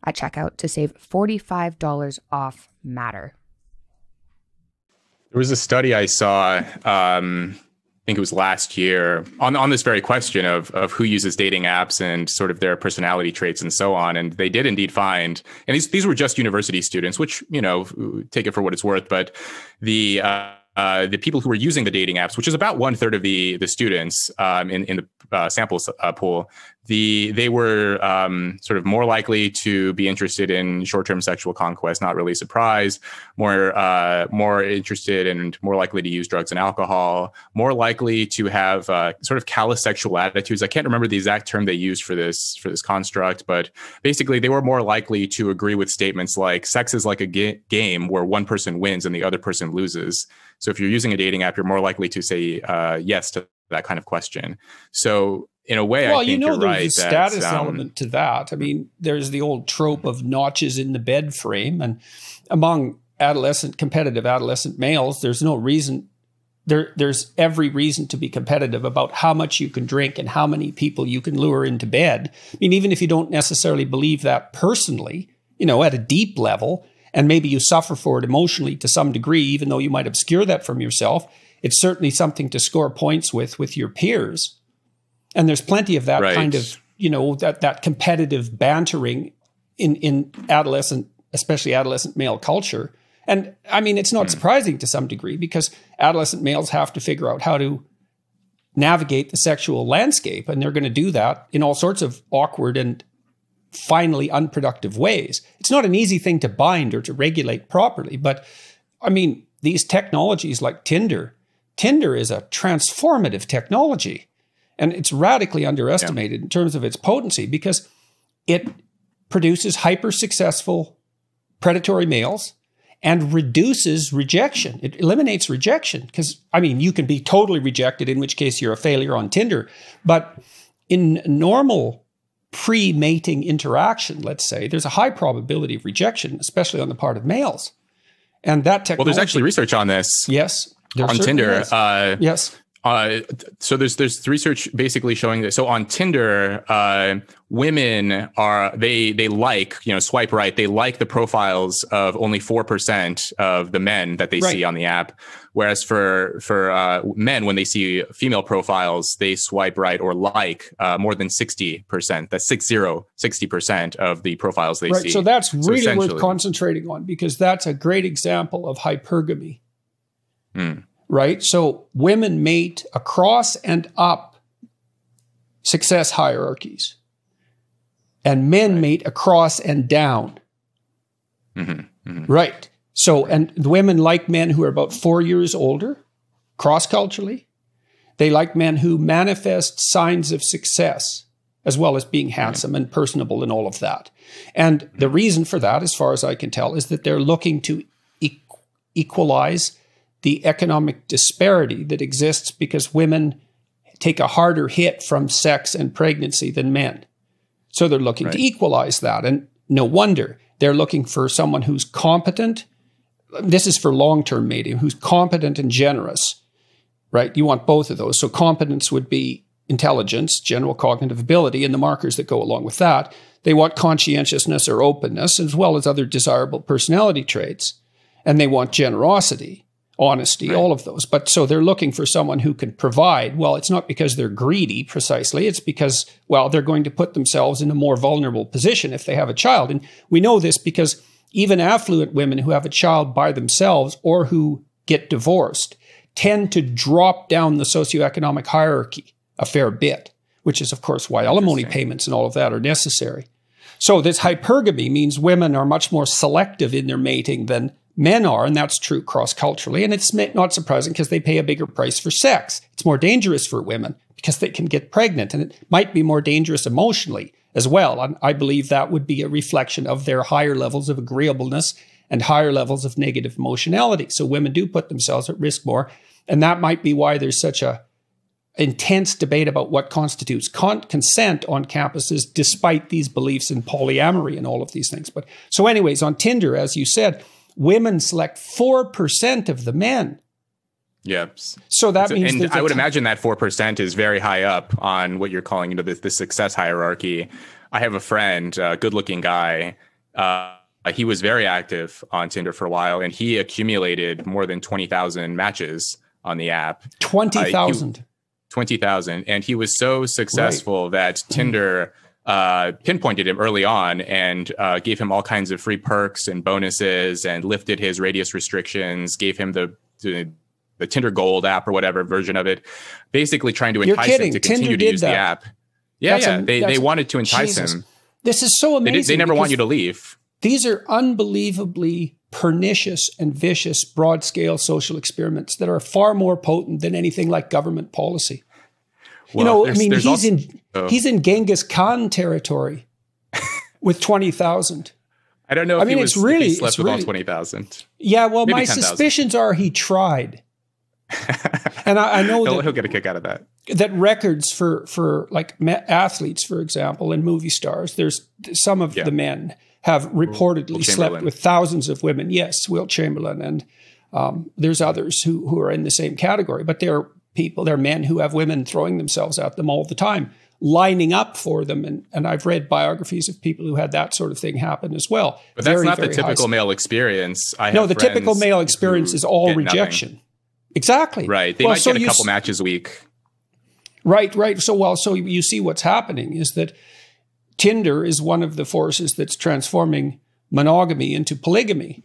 C: at checkout to save $45 off Matter.
B: There was a study I saw, um, think it was last year, on, on this very question of, of who uses dating apps and sort of their personality traits and so on. And they did indeed find, and these, these were just university students, which, you know, take it for what it's worth, but the, uh, uh, the people who were using the dating apps, which is about one third of the the students um, in in the uh, sample uh, pool, the they were um, sort of more likely to be interested in short term sexual conquest. Not really surprised. More uh, more interested and more likely to use drugs and alcohol. More likely to have uh, sort of callous sexual attitudes. I can't remember the exact term they used for this for this construct, but basically they were more likely to agree with statements like "sex is like a ga- game where one person wins and the other person loses." So if you're using a dating app, you're more likely to say uh, yes to that kind of question. So in a way,
A: well,
B: I think
A: you know, there's
B: right.
A: a status um, element to that. I mean, there's the old trope of notches in the bed frame, and among adolescent competitive adolescent males, there's no reason. There, there's every reason to be competitive about how much you can drink and how many people you can lure into bed. I mean, even if you don't necessarily believe that personally, you know, at a deep level, and maybe you suffer for it emotionally to some degree, even though you might obscure that from yourself, it's certainly something to score points with with your peers. And there's plenty of that right. kind of, you know, that that competitive bantering in in adolescent, especially adolescent male culture. And I mean, it's not mm. surprising to some degree because adolescent males have to figure out how to navigate the sexual landscape, and they're going to do that in all sorts of awkward and finally unproductive ways. It's not an easy thing to bind or to regulate properly, but I mean, these technologies like Tinder, Tinder is a transformative technology and it's radically underestimated yeah. in terms of its potency because it produces hyper successful predatory males and reduces rejection. It eliminates rejection because, I mean, you can be totally rejected, in which case you're a failure on Tinder. But in normal pre mating interaction, let's say, there's a high probability of rejection, especially on the part of males. And that technology.
B: Well, there's actually research on this.
A: Yes.
B: On Tinder.
A: Uh, yes.
B: Uh, so there's there's research basically showing that so on Tinder, uh, women are they they like you know swipe right they like the profiles of only four percent of the men that they right. see on the app, whereas for for uh, men when they see female profiles they swipe right or like uh, more than sixty percent. That's six zero 60 percent of the profiles they
A: right.
B: see.
A: So that's really so worth concentrating on because that's a great example of hypergamy. Hmm right? So women mate across and up success hierarchies. And men right. mate across and down. Mm-hmm. Mm-hmm. Right. So, and women like men who are about four years older, cross culturally. They like men who manifest signs of success, as well as being handsome and personable and all of that. And the reason for that, as far as I can tell, is that they're looking to equalize the economic disparity that exists because women take a harder hit from sex and pregnancy than men. So they're looking right. to equalize that. And no wonder they're looking for someone who's competent. This is for long term mating, who's competent and generous, right? You want both of those. So competence would be intelligence, general cognitive ability, and the markers that go along with that. They want conscientiousness or openness, as well as other desirable personality traits. And they want generosity honesty, right. all of those. But so they're looking for someone who can provide. Well, it's not because they're greedy precisely. It's because, well, they're going to put themselves in a more vulnerable position if they have a child. And we know this because even affluent women who have a child by themselves or who get divorced tend to drop down the socioeconomic hierarchy a fair bit, which is, of course, why alimony payments and all of that are necessary. So this hypergamy means women are much more selective in their mating than men are, and that's true cross culturally. And it's not surprising because they pay a bigger price for sex. It's more dangerous for women because they can get pregnant, and it might be more dangerous emotionally as well. And I believe that would be a reflection of their higher levels of agreeableness and higher levels of negative emotionality. So women do put themselves at risk more. And that might be why there's such a intense debate about what constitutes con- consent on campuses, despite these beliefs in polyamory and all of these things. But so, anyways, on Tinder, as you said, women select 4% of the men.
B: Yep.
A: So that means
B: and I would t- imagine that 4% is very high up on what you're calling you know, the, the success hierarchy. I have a friend, a good looking guy. Uh, he was very active on Tinder for a while and he accumulated more than 20,000 matches on the app.
A: 20,000. Uh,
B: 20,000. And he was so successful right. that Tinder uh, pinpointed him early on and uh, gave him all kinds of free perks and bonuses and lifted his radius restrictions, gave him the, the, the Tinder Gold app or whatever version of it, basically trying to entice him to continue Tinder to use that. the app. Yeah, that's yeah, a, they, they wanted to entice Jesus. him.
A: This is so amazing.
B: They, they never want you to leave.
A: These are unbelievably pernicious and vicious broad scale social experiments that are far more potent than anything like government policy. Well, you know, I mean, he's also, in oh. he's in Genghis Khan territory with twenty thousand.
B: I don't know. I mean, was, it's really slept it's with really, all twenty thousand.
A: Yeah, well, Maybe my 10, suspicions are he tried, and I, I know
B: he'll,
A: that
B: he'll get a kick out of that.
A: That records for for like athletes, for example, and movie stars. There's some of yeah. the men have reportedly slept with thousands of women. Yes, Wilt Chamberlain, and um, there's others who who are in the same category, but they're people. They're men who have women throwing themselves at them all the time, lining up for them. And, and I've read biographies of people who had that sort of thing happen as well.
B: But that's very, not the typical male experience.
A: I no, the typical male experience is all rejection. Nothing. Exactly.
B: Right. They well, might so get a couple s- matches a week.
A: Right, right. So, well, so you see what's happening is that Tinder is one of the forces that's transforming monogamy into polygamy.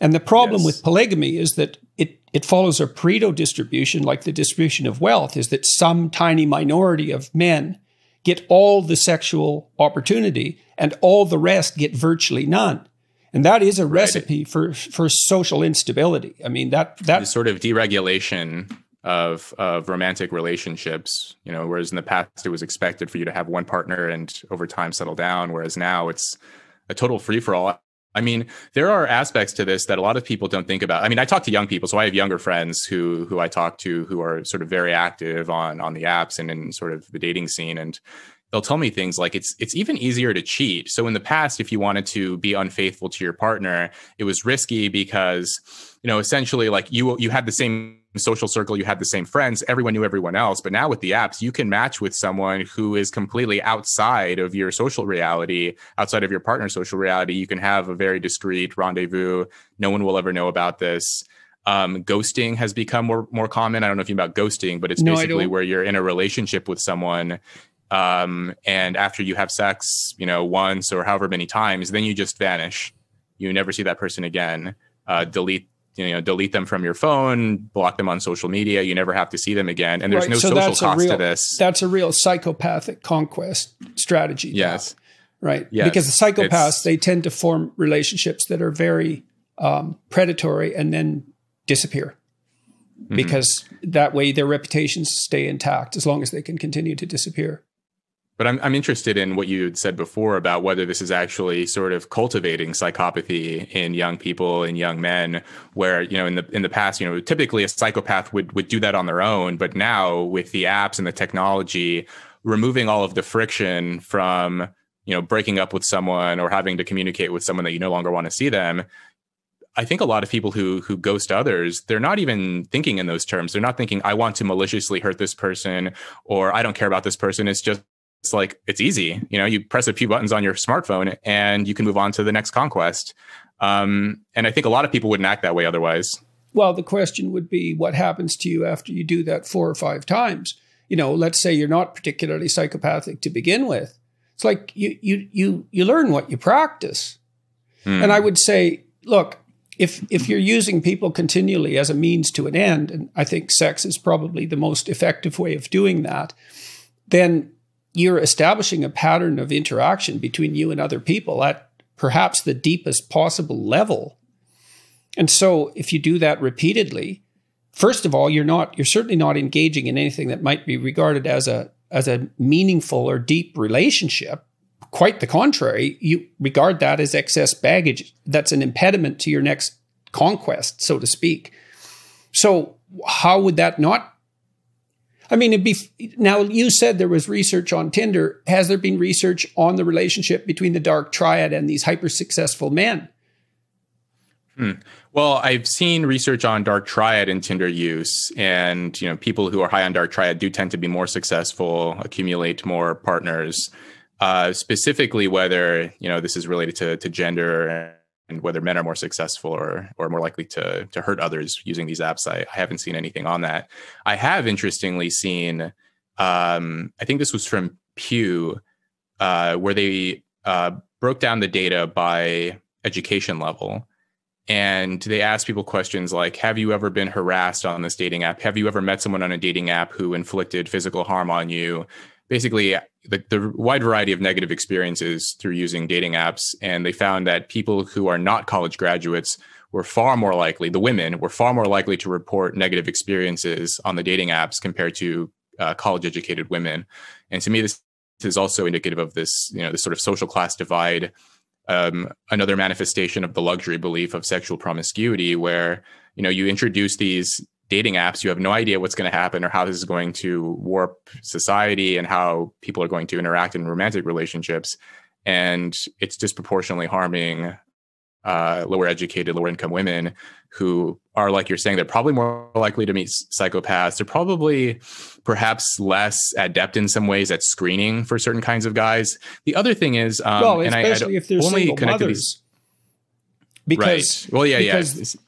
A: And the problem yes. with polygamy is that it, it follows a Pareto distribution, like the distribution of wealth, is that some tiny minority of men get all the sexual opportunity and all the rest get virtually none. And that is a recipe right. for, for social instability. I mean, that, that
B: the sort of deregulation of, of romantic relationships, you know, whereas in the past it was expected for you to have one partner and over time settle down. Whereas now it's a total free for all. I mean, there are aspects to this that a lot of people don't think about. I mean, I talk to young people, so I have younger friends who who I talk to who are sort of very active on on the apps and in sort of the dating scene, and they'll tell me things like it's it's even easier to cheat. So in the past, if you wanted to be unfaithful to your partner, it was risky because you know essentially like you you had the same social circle, you had the same friends, everyone knew everyone else. But now with the apps, you can match with someone who is completely outside of your social reality, outside of your partner's social reality. You can have a very discreet rendezvous. No one will ever know about this. Um, ghosting has become more more common. I don't know if you know about ghosting, but it's no, basically where you're in a relationship with someone, um, and after you have sex, you know, once or however many times, then you just vanish. You never see that person again. Uh, delete you know delete them from your phone, block them on social media. You never have to see them again, and there's
A: Right,
B: no
A: so
B: social cost
A: real-
B: to this.
A: That's a real psychopathic conquest strategy.
B: Yes.
A: Right.
B: Yes,
A: Because the psychopaths,
B: it's-
A: they tend to form relationships that are very um, predatory and then disappear.
B: Mm-hmm.
A: Because that way their reputations stay intact as long as they can continue to disappear.
B: But I'm I'm interested in what you had said before about whether this is actually sort of cultivating psychopathy in young people and young men, where you know in the in the past, you know, typically a psychopath would would do that on their own, but now with the apps and the technology, removing all of the friction from you know breaking up with someone or having to communicate with someone that you no longer want to see them. I think a lot of people who who ghost others, they're not even thinking in those terms. They're not thinking, I want to maliciously hurt this person or I don't care about this person. It's just it's like it's easy you know you press a few buttons on your smartphone and you can move on to the next conquest um, and i think a lot of people wouldn't act that way otherwise
A: Well, the question would be what happens to you after you do that four or five times? You know, let's say you're not particularly psychopathic to begin with. It's like you you you you learn what you practice.
B: Hmm.
A: And I would say, look, if if you're using people continually as a means to an end, and I think sex is probably the most effective way of doing that, then you're establishing a pattern of interaction between you and other people at perhaps the deepest possible level. And so if you do that repeatedly, first of all, you're not you're certainly not engaging in anything that might be regarded as a as a meaningful or deep relationship. Quite the contrary, you regard that as excess baggage that's an impediment to your next conquest, so to speak. So how would that not I mean, it'd be now. You said there was research on Tinder. Has there been research on the relationship between the dark triad and these hyper successful men?
B: well i've seen research on dark triad and tinder use and you know people who are high on dark triad do tend to be more successful accumulate more partners uh, specifically whether you know this is related to, to gender and whether men are more successful or or more likely to to hurt others using these apps. I, I haven't seen anything on that. I have interestingly seen. Um, I think this was from Pew, uh, where they uh, broke down the data by education level. And they asked people questions like Have you ever been harassed on this dating app? Have you ever met someone on a dating app who inflicted physical harm on you? Basically, the, the wide variety of negative experiences through using dating apps. And they found that people who are not college graduates were far more likely, the women were far more likely to report negative experiences on the dating apps compared to uh, college educated women. And to me, this is also indicative of this, you know, this sort of social class divide. Um, another manifestation of the luxury belief of sexual promiscuity, where you know you introduce these dating apps, you have no idea what's going to happen or how this is going to warp society and how people are going to interact in romantic relationships. And it's disproportionately harming uh, lower educated, lower income women who are, like you're saying, they're probably more likely to meet psychopaths. They're probably perhaps less adept in some ways at screening for certain kinds of guys. The other thing is, um,
A: well,
B: and I- I only connected
A: mothers.
B: these-
A: because
B: right. Well, yeah,
A: because
B: yeah.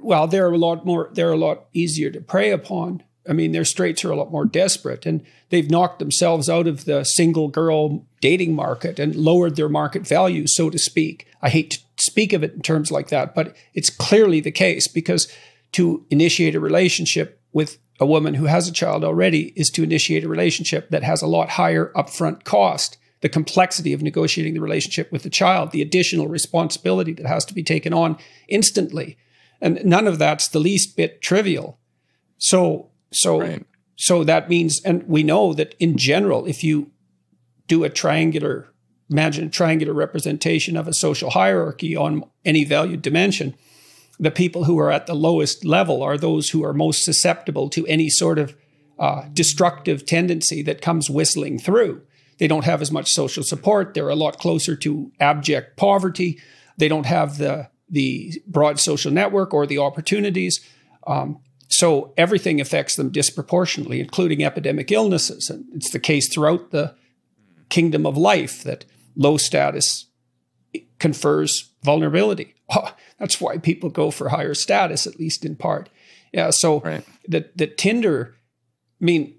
A: Well, they're a lot more they're a lot easier to prey upon. I mean, their straits are a lot more desperate, and they've knocked themselves out of the single girl dating market and lowered their market value, so to speak. I hate to speak of it in terms like that, but it's clearly the case because to initiate a relationship with a woman who has a child already is to initiate a relationship that has a lot higher upfront cost. The complexity of negotiating the relationship with the child, the additional responsibility that has to be taken on instantly. And none of that's the least bit trivial. So, so,
B: Right.
A: so that means, and we know that in general, if you do a triangular, imagine a triangular representation of a social hierarchy on any valued dimension, the people who are at the lowest level are those who are most susceptible to any sort of uh, destructive tendency that comes whistling through. They don't have as much social support. They're a lot closer to abject poverty. They don't have the the broad social network or the opportunities. Um, so everything affects them disproportionately, including epidemic illnesses. And it's the case throughout the kingdom of life that low status confers vulnerability. Oh, that's why people go for higher status, at least in part. Yeah. So
B: Right.
A: the the Tinder, I mean,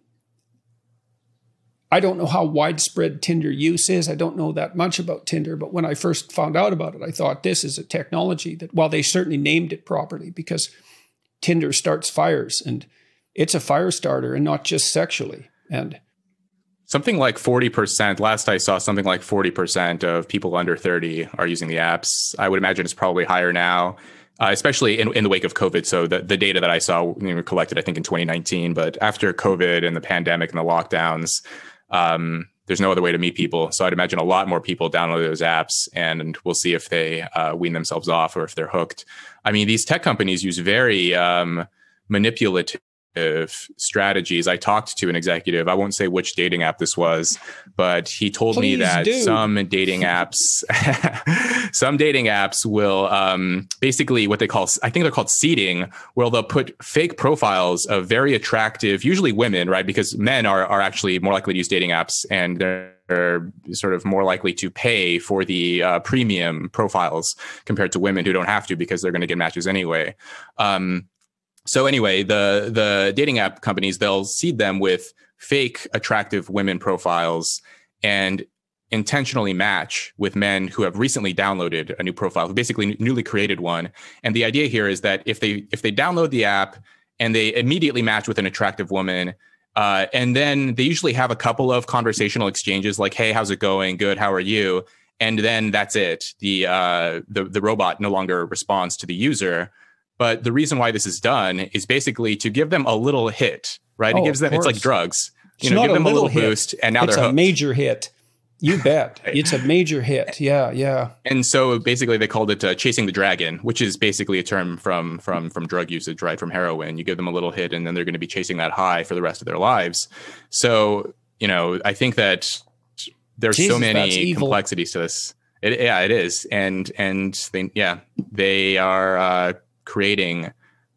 A: I don't know how widespread Tinder use is. I don't know that much about Tinder, but when I first found out about it, I thought this is a technology that, while they certainly named it properly because Tinder starts fires and it's a fire starter and not just sexually. And
B: something like 40%, last I saw, something like 40% of people under 30 are using the apps. I would imagine it's probably higher now. Uh, especially in, in the wake of COVID. So the, the data that I saw you know, collected, I think in 2019, but after COVID and the pandemic and the lockdowns, um, there's no other way to meet people. So I'd imagine a lot more people download those apps, and we'll see if they uh, wean themselves off or if they're hooked. I mean, these tech companies use very um, manipulative strategies. I talked to an executive. I won't say which dating app this was, but he told Please me that do. some dating apps, some dating apps will um, basically what they call, I think they're called seeding, where they'll put fake profiles of very attractive, usually women, right? Because men are are actually more likely to use dating apps, and they're sort of more likely to pay for the uh, premium profiles compared to women who don't have to because they're going to get matches anyway. Um, so anyway, the the dating app companies they'll seed them with fake attractive women profiles and intentionally match with men who have recently downloaded a new profile, basically newly created one. And the idea here is that if they if they download the app and they immediately match with an attractive woman, uh, and then they usually have a couple of conversational exchanges like, "Hey, how's it going? Good. How are you?" And then that's it. The uh, the the robot no longer responds to the user. But the reason why this is done is basically to give them a little hit, right? Oh, it gives them, it's like drugs. You
A: it's
B: know, give
A: them
B: a little,
A: hit.
B: boost and now
A: it's
B: they're
A: a major hit. You bet. It's a major hit. Yeah, yeah.
B: And so basically they called it uh, chasing the dragon, which is basically a term from from from drug usage, right? From heroin. You give them a little hit and then they're going to be chasing that high for the rest of their lives. So, you know, I think that there's Jesus, so many complexities to this. It, yeah, it is. And and they yeah, they are uh, creating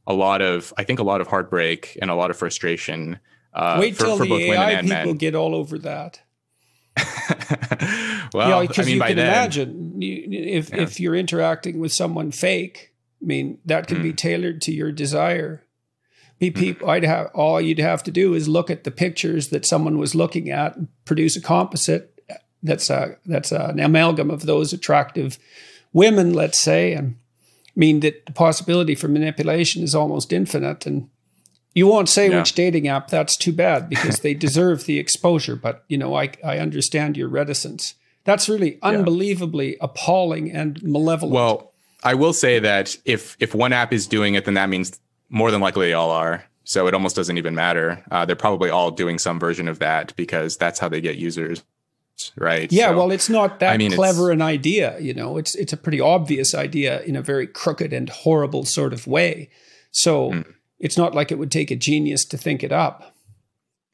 B: a lot of, I think, a lot of heartbreak and a lot of frustration.
A: Uh, Wait for, till for the AI people men. get all over that.
B: well, because I mean,
A: you can
B: then,
A: imagine if yeah. if you're interacting with someone fake. I mean, that can mm. be tailored to your desire. Be hmm. people, mm. I'd have all you'd have to do is look at the pictures that someone was looking at, produce a composite that's a that's a, an amalgam of those attractive women, let's say, and mean that the possibility for manipulation is almost infinite. And you won't say yeah. which dating app. That's too bad because they deserve the exposure. But you know, I I understand your reticence. That's really unbelievably yeah. appalling and malevolent.
B: Well, I will say that if if one app is doing it, then that means more than likely they all are. So it almost doesn't even matter. Uh, they're probably all doing some version of that because that's how they get users right?
A: Yeah, so, well, it's not that I mean, clever an idea, you know. It's it's a pretty obvious idea in a very crooked and horrible sort of way. So mm. it's not like it would take a genius to think it up.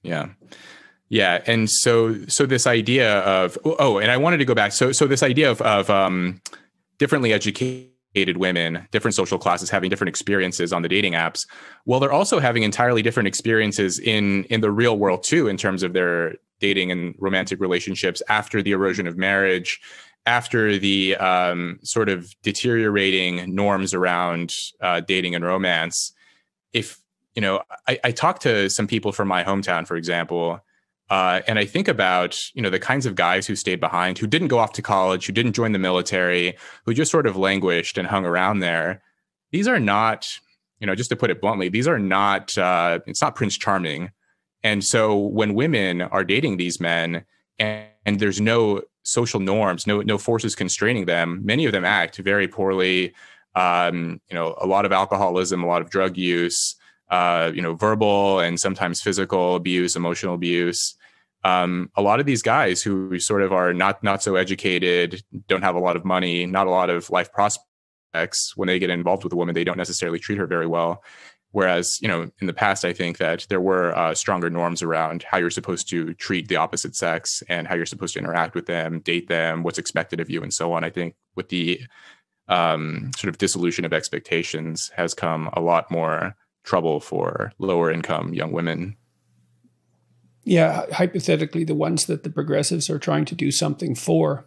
B: Yeah. Yeah, and so so this idea of oh, and I wanted to go back. So so this idea of of um, differently educated women, different social classes having different experiences on the dating apps. Well, they're also having entirely different experiences in in the real world too, in terms of their dating and romantic relationships after the erosion of marriage, after the um, sort of deteriorating norms around uh, dating and romance. If you know, I, I talked to some people from my hometown, for example, uh, and I think about you know the kinds of guys who stayed behind, who didn't go off to college, who didn't join the military, who just sort of languished and hung around there. These are not, you know, just to put it bluntly, these are not. Uh, it's not Prince Charming. And so when women are dating these men and, and, there's no social norms, no no forces constraining them, many of them act very poorly. Um, you know, a lot of alcoholism, a lot of drug use, uh, you know, verbal and sometimes physical abuse, emotional abuse. Um, a lot of these guys who sort of are not not so educated, don't have a lot of money, not a lot of life prospects. When they get involved with a woman, they don't necessarily treat her very well. Whereas, you know, in the past, I think that there were uh, stronger norms around how you're supposed to treat the opposite sex and how you're supposed to interact with them, date them, what's expected of you, and so on. I think with the um, sort of dissolution of expectations has come a lot more trouble for lower income young women.
A: Yeah, hypothetically, the ones that the progressives are trying to do something for.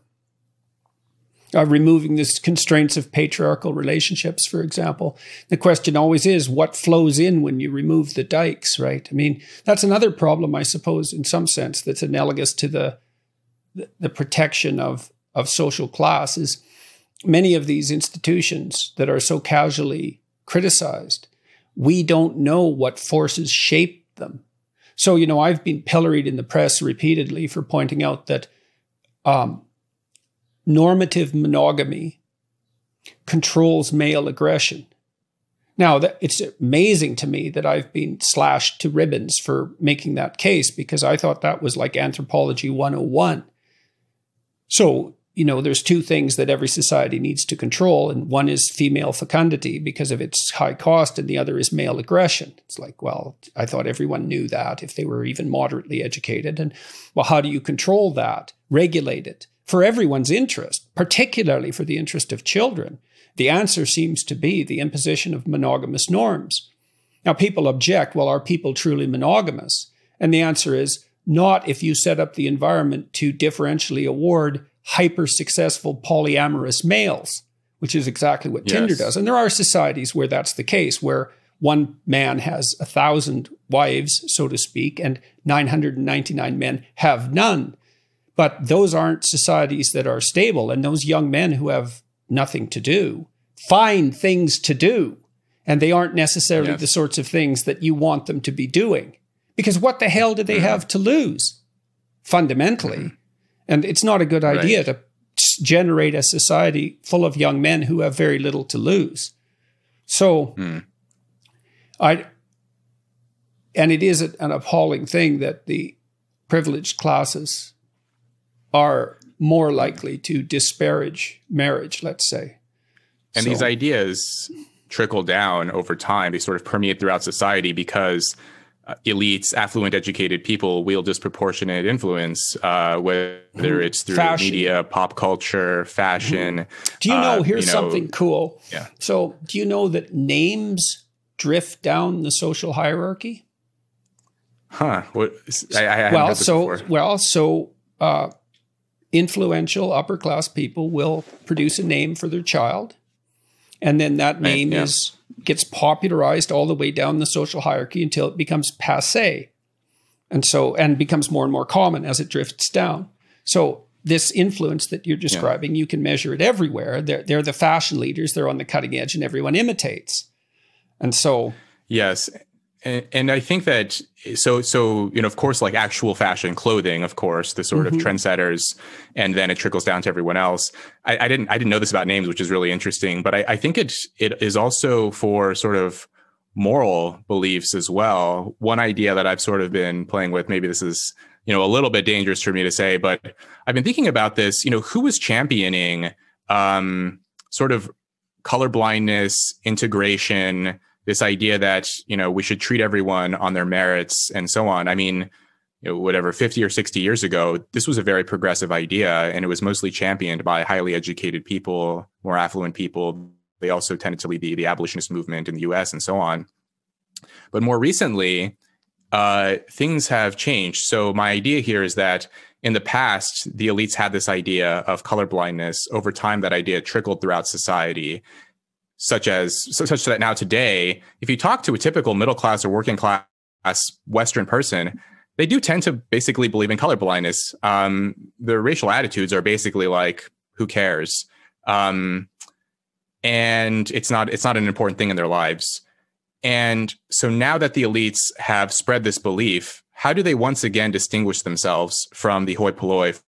A: Uh, removing the constraints of patriarchal relationships, for example. The question always is what flows in when you remove the dikes, right? I mean, that's another problem, I suppose, in some sense, that's analogous to the the, protection of of social class. Is many of these institutions that are so casually criticized, we don't know what forces shaped them. So, you know, I've been pilloried in the press repeatedly for pointing out that um, normative monogamy controls male aggression. Now, it's amazing to me that I've been slashed to ribbons for making that case because I thought that was like anthropology 101. So, you know, there's two things that every society needs to control, and one is female fecundity because of its high cost, and the other is male aggression. It's like, well, I thought everyone knew that if they were even moderately educated. And well, how do you control that, regulate it for everyone's interest, particularly for the interest of children? The answer seems to be the imposition of monogamous norms. Now, people object, well, are people truly monogamous? And the answer is not if you set up the environment to differentially award hyper successful polyamorous males, which is exactly what yes. Tinder does. And there are societies where that's the case, where one man has a thousand wives, so to speak, and 999 men have none. But those aren't societies that are stable. And those young men who have nothing to do find things to do. And they aren't necessarily yes. the sorts of things that you want them to be doing. Because what the hell do they mm-hmm. have to lose? Fundamentally, mm-hmm. And it's not a good idea right. to generate a society full of young men who have very little to lose. So, hmm. I, and it is an appalling thing that the privileged classes are more likely to disparage marriage, let's say.
B: And so. these ideas trickle down over time, they sort of permeate throughout society because uh, elites, affluent, educated people wield disproportionate influence, uh, whether mm-hmm. it's through fashion. media, pop culture, fashion.
A: Mm-hmm. Do you know? Uh, here's you know, something cool.
B: Yeah.
A: So, do you know that names drift down the social hierarchy?
B: Huh. What? I, I
A: well, so before. well, so uh, influential upper class people will produce a name for their child, and then that name right, yeah. is gets popularized all the way down the social hierarchy until it becomes passe. And so, and becomes more and more common as it drifts down. So, this influence that you're describing, yeah. you can measure it everywhere. They're, they're the fashion leaders, they're on the cutting edge, and everyone imitates. And so,
B: yes. And, and I think that so so you know of course like actual fashion clothing of course the sort mm-hmm. of trendsetters and then it trickles down to everyone else I, I, didn't i didn't know this about names which is really interesting but i, I think it it is also for sort of moral beliefs as well one idea that i've sort of been playing with maybe this is you know a little bit dangerous for me to say but i've been thinking about this you know who was championing um sort of colorblindness integration this idea that you know we should treat everyone on their merits and so on. I mean you know, whatever 50 or 60 years ago this was a very progressive idea and it was mostly championed by highly educated people more affluent people. They also tended to lead the, the abolitionist movement in the us and so on. But more recently uh, things have changed. So my idea here is that in the past the elites had this idea of colorblindness. Over time that idea trickled throughout society such as such that now today, if you talk to a typical middle class or working class Western person, they do tend to basically believe in color blindness. Um, their racial attitudes are basically like, "Who cares?" Um, and it's not it's not an important thing in their lives. And so now that the elites have spread this belief, how do they once again distinguish themselves from the hoi polloi,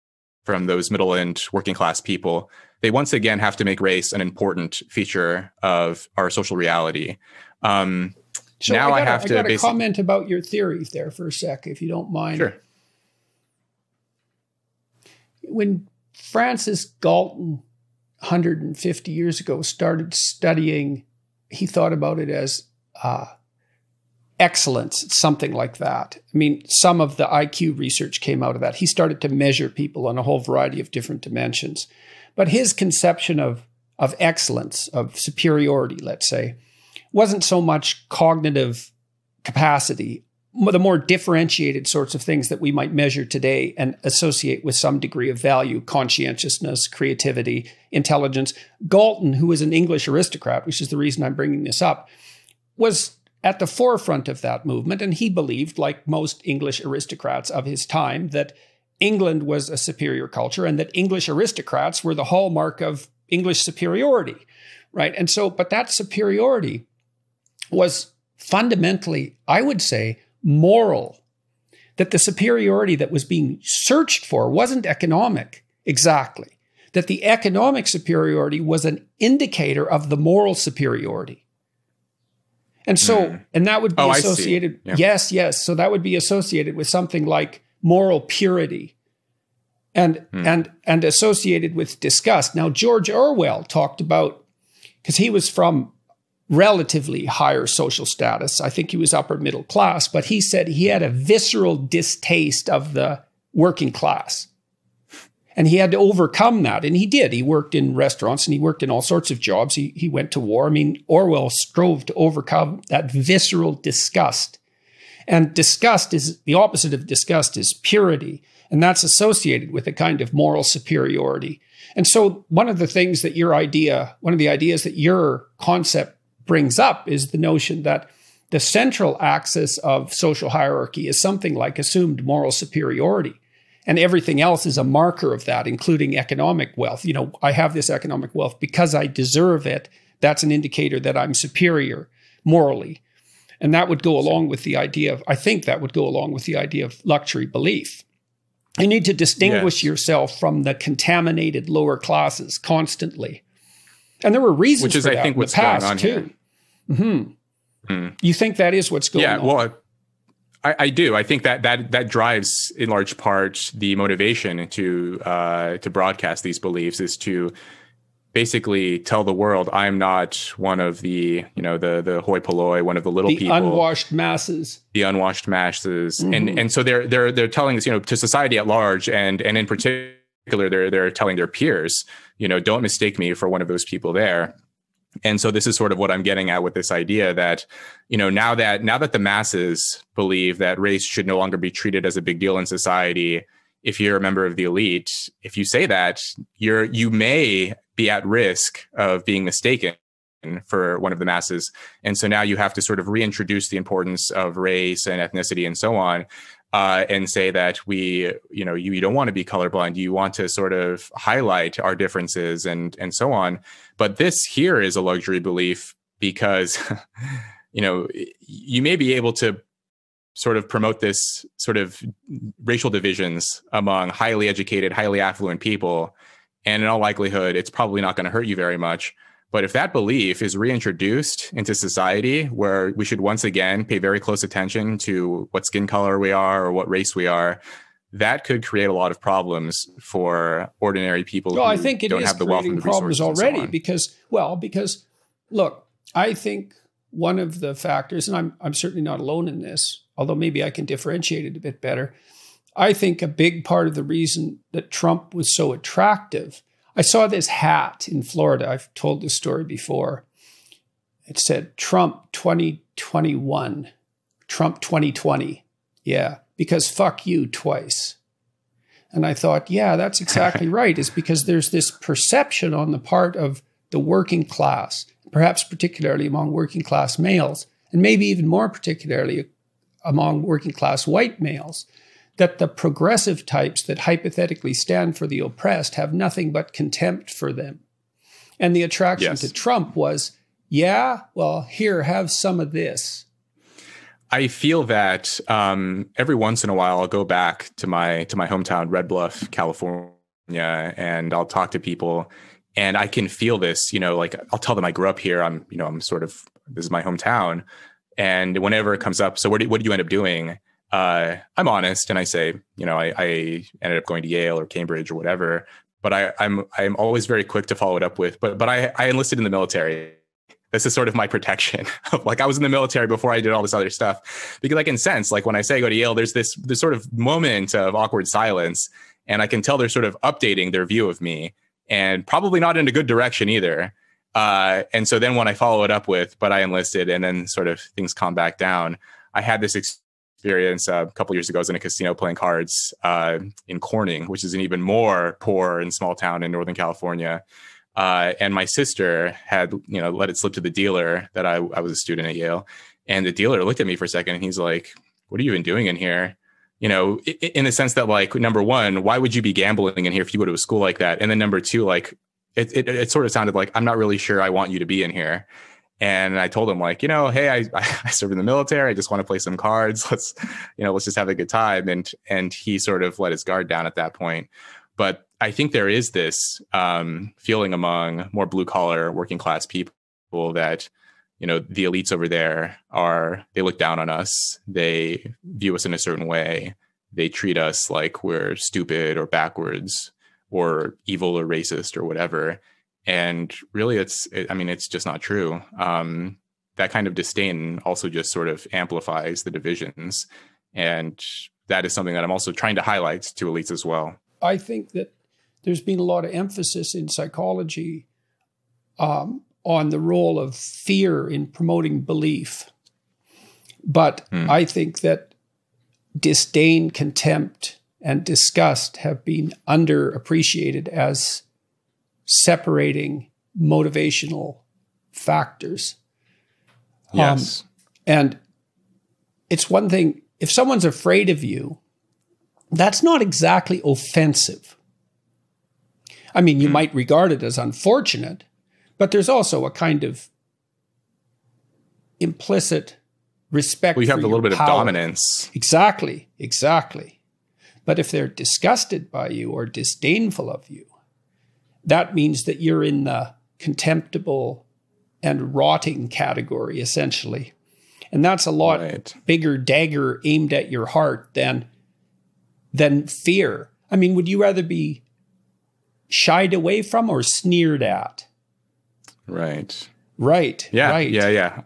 B: from those middle and working class people? They once again have to make race an important feature of our social reality. Um,
A: so now I, gotta, I have to I basi- comment about your theory there for a sec, if you don't mind.
B: Sure.
A: When Francis Galton, 150 years ago, started studying, he thought about it as uh, excellence, something like that. I mean, some of the IQ research came out of that. He started to measure people on a whole variety of different dimensions. But his conception of, of excellence, of superiority, let's say, wasn't so much cognitive capacity, the more differentiated sorts of things that we might measure today and associate with some degree of value conscientiousness, creativity, intelligence. Galton, who was an English aristocrat, which is the reason I'm bringing this up, was at the forefront of that movement. And he believed, like most English aristocrats of his time, that England was a superior culture and that English aristocrats were the hallmark of English superiority, right? And so, but that superiority was fundamentally, I would say, moral. That the superiority that was being searched for wasn't economic exactly. That the economic superiority was an indicator of the moral superiority. And so, mm. and that would be oh, associated, yeah. yes, yes. So that would be associated with something like moral purity and, mm. and, and associated with disgust. Now, George Orwell talked about, because he was from relatively higher social status. I think he was upper middle class, but he said he had a visceral distaste of the working class. And he had to overcome that. And he did. He worked in restaurants and he worked in all sorts of jobs. He, he went to war. I mean, Orwell strove to overcome that visceral disgust. And disgust is the opposite of disgust is purity. And that's associated with a kind of moral superiority. And so, one of the things that your idea, one of the ideas that your concept brings up is the notion that the central axis of social hierarchy is something like assumed moral superiority. And everything else is a marker of that, including economic wealth. You know, I have this economic wealth because I deserve it. That's an indicator that I'm superior morally. And that would go along with the idea of, I think that would go along with the idea of luxury belief. You need to distinguish yes. yourself from the contaminated lower classes constantly. And there were reasons Which is, I think, in what's the past going on too. Mm-hmm. Mm. You think that is what's going
B: yeah,
A: on?
B: Yeah, well, I, I, do. I think that that that drives in large part the motivation to uh, to broadcast these beliefs is to basically tell the world I'm not one of the you know the the hoi polloi, one of the little
A: the
B: people,
A: unwashed masses,
B: the unwashed masses, mm-hmm. and and so they're they're they're telling us you know to society at large and and in particular they're they're telling their peers you know don't mistake me for one of those people there. And so this is sort of what i'm getting at with this idea that you know now that now that the masses believe that race should no longer be treated as a big deal in society if you're a member of the elite if you say that you're you may be at risk of being mistaken for one of the masses and so now you have to sort of reintroduce the importance of race and ethnicity and so on uh, and say that we, you know, you, you don't want to be colorblind. You want to sort of highlight our differences and and so on. But this here is a luxury belief because, you know, you may be able to sort of promote this sort of racial divisions among highly educated, highly affluent people, and in all likelihood, it's probably not going to hurt you very much. But if that belief is reintroduced into society where we should once again pay very close attention to what skin color we are or what race we are, that could create a lot of problems for ordinary people.
A: Well, I think it is creating problems already so because, well, because look, I think one of the factors, and I'm I'm certainly not alone in this, although maybe I can differentiate it a bit better. I think a big part of the reason that Trump was so attractive I saw this hat in Florida. I've told this story before. It said Trump 2021, Trump 2020. Yeah, because fuck you twice. And I thought, yeah, that's exactly right. Is because there's this perception on the part of the working class, perhaps particularly among working class males, and maybe even more particularly among working class white males, that the progressive types that hypothetically stand for the oppressed have nothing but contempt for them. And the attraction yes. to Trump was, yeah, well, here, have some of this.
B: I feel that um, every once in a while I'll go back to my to my hometown, Red Bluff, California, and I'll talk to people, and I can feel this. You know, like I'll tell them I grew up here. I'm, you know, I'm sort of this is my hometown, and whenever it comes up, so what do, what do you end up doing? Uh, I'm honest and I say, you know, I, I, ended up going to Yale or Cambridge or whatever. But I, I'm I'm always very quick to follow it up with. But but I, I enlisted in the military. This is sort of my protection. like I was in the military before I did all this other stuff, because I can sense like when I say I go to Yale, there's this this sort of moment of awkward silence, and I can tell they're sort of updating their view of me, and probably not in a good direction either. Uh, and so then when I follow it up with, but I enlisted, and then sort of things calm back down. I had this. Ex- experience uh, a couple years ago. I was in a casino playing cards uh, in Corning, which is an even more poor and small town in Northern California. Uh, and my sister had, you know, let it slip to the dealer that I, I was a student at Yale. And the dealer looked at me for a second and he's like, what are you even doing in here? You know, in the sense that like, number one, why would you be gambling in here if you go to a school like that? And then number two, like, it, it, it sort of sounded like, I'm not really sure I want you to be in here. And I told him like, you know, hey, I, I serve in the military. I just want to play some cards. Let's, you know, let's just have a good time. And, and he sort of let his guard down at that point. But I think there is this um, feeling among more blue collar working class people that you know the elites over there are they look down on us they view us in a certain way they treat us like we're stupid or backwards or evil or racist or whatever and really it's it, i mean it's just not true um, that kind of disdain also just sort of amplifies the divisions and that is something that i'm also trying to highlight to elites as well
A: i think that there's been a lot of emphasis in psychology um, on the role of fear in promoting belief. But mm. I think that disdain, contempt, and disgust have been underappreciated as separating motivational factors.
B: Yes. Um,
A: and it's one thing, if someone's afraid of you, that's not exactly offensive. I mean, you mm. might regard it as unfortunate, but there's also a kind of implicit respect.
B: Well, you have
A: a
B: little bit
A: power.
B: of dominance.
A: Exactly, exactly. But if they're disgusted by you or disdainful of you, that means that you're in the contemptible and rotting category, essentially. And that's a lot right. bigger dagger aimed at your heart than than fear. I mean, would you rather be shied away from or sneered at.
B: Right.
A: Right.
B: Yeah.
A: Right.
B: Yeah. Yeah.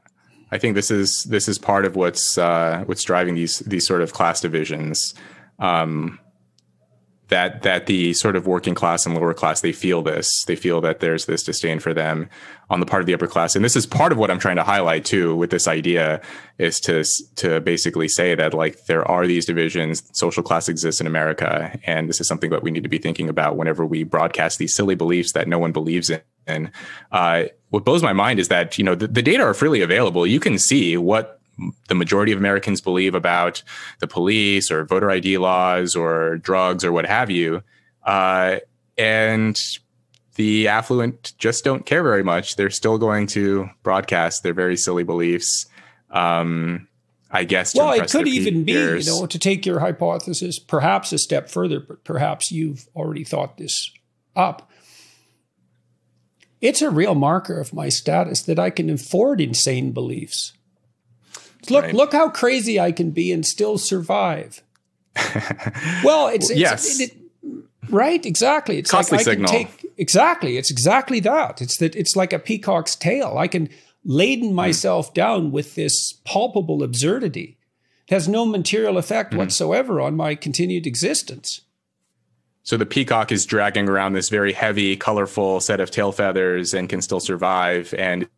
B: I think this is this is part of what's uh, what's driving these these sort of class divisions. Um, that that the sort of working class and lower class they feel this. They feel that there's this disdain for them on the part of the upper class. And this is part of what i'm trying to highlight too with this idea is to to basically say that like there are these divisions social class exists in america and this is something that we need to be thinking about whenever we broadcast these silly beliefs that no one believes in. Uh, what blows my mind is that you know the, the data are freely available. You can see what the majority of Americans believe about the police or voter ID laws or drugs or what have you. Uh, and the affluent just don't care very much. They're still going to broadcast their very silly beliefs. Um, I guess.
A: well, it could even be, you know, to take your hypothesis perhaps a step further, but perhaps you've already thought this up. It's a real marker of my status that I can afford insane beliefs. Look, right. look how crazy I can be and still survive. well, it's, it's
B: yes.
A: It, right, exactly. It's
B: Costly
A: like I
B: signal.
A: can take exactly. It's exactly that. It's that. It's like a peacock's tail. I can laden hmm. myself mm. down with this palpable absurdity. It has no material effect mm. whatsoever on my continued existence.
B: So the peacock is dragging around this very heavy, colorful set of tail feathers and can still survive. And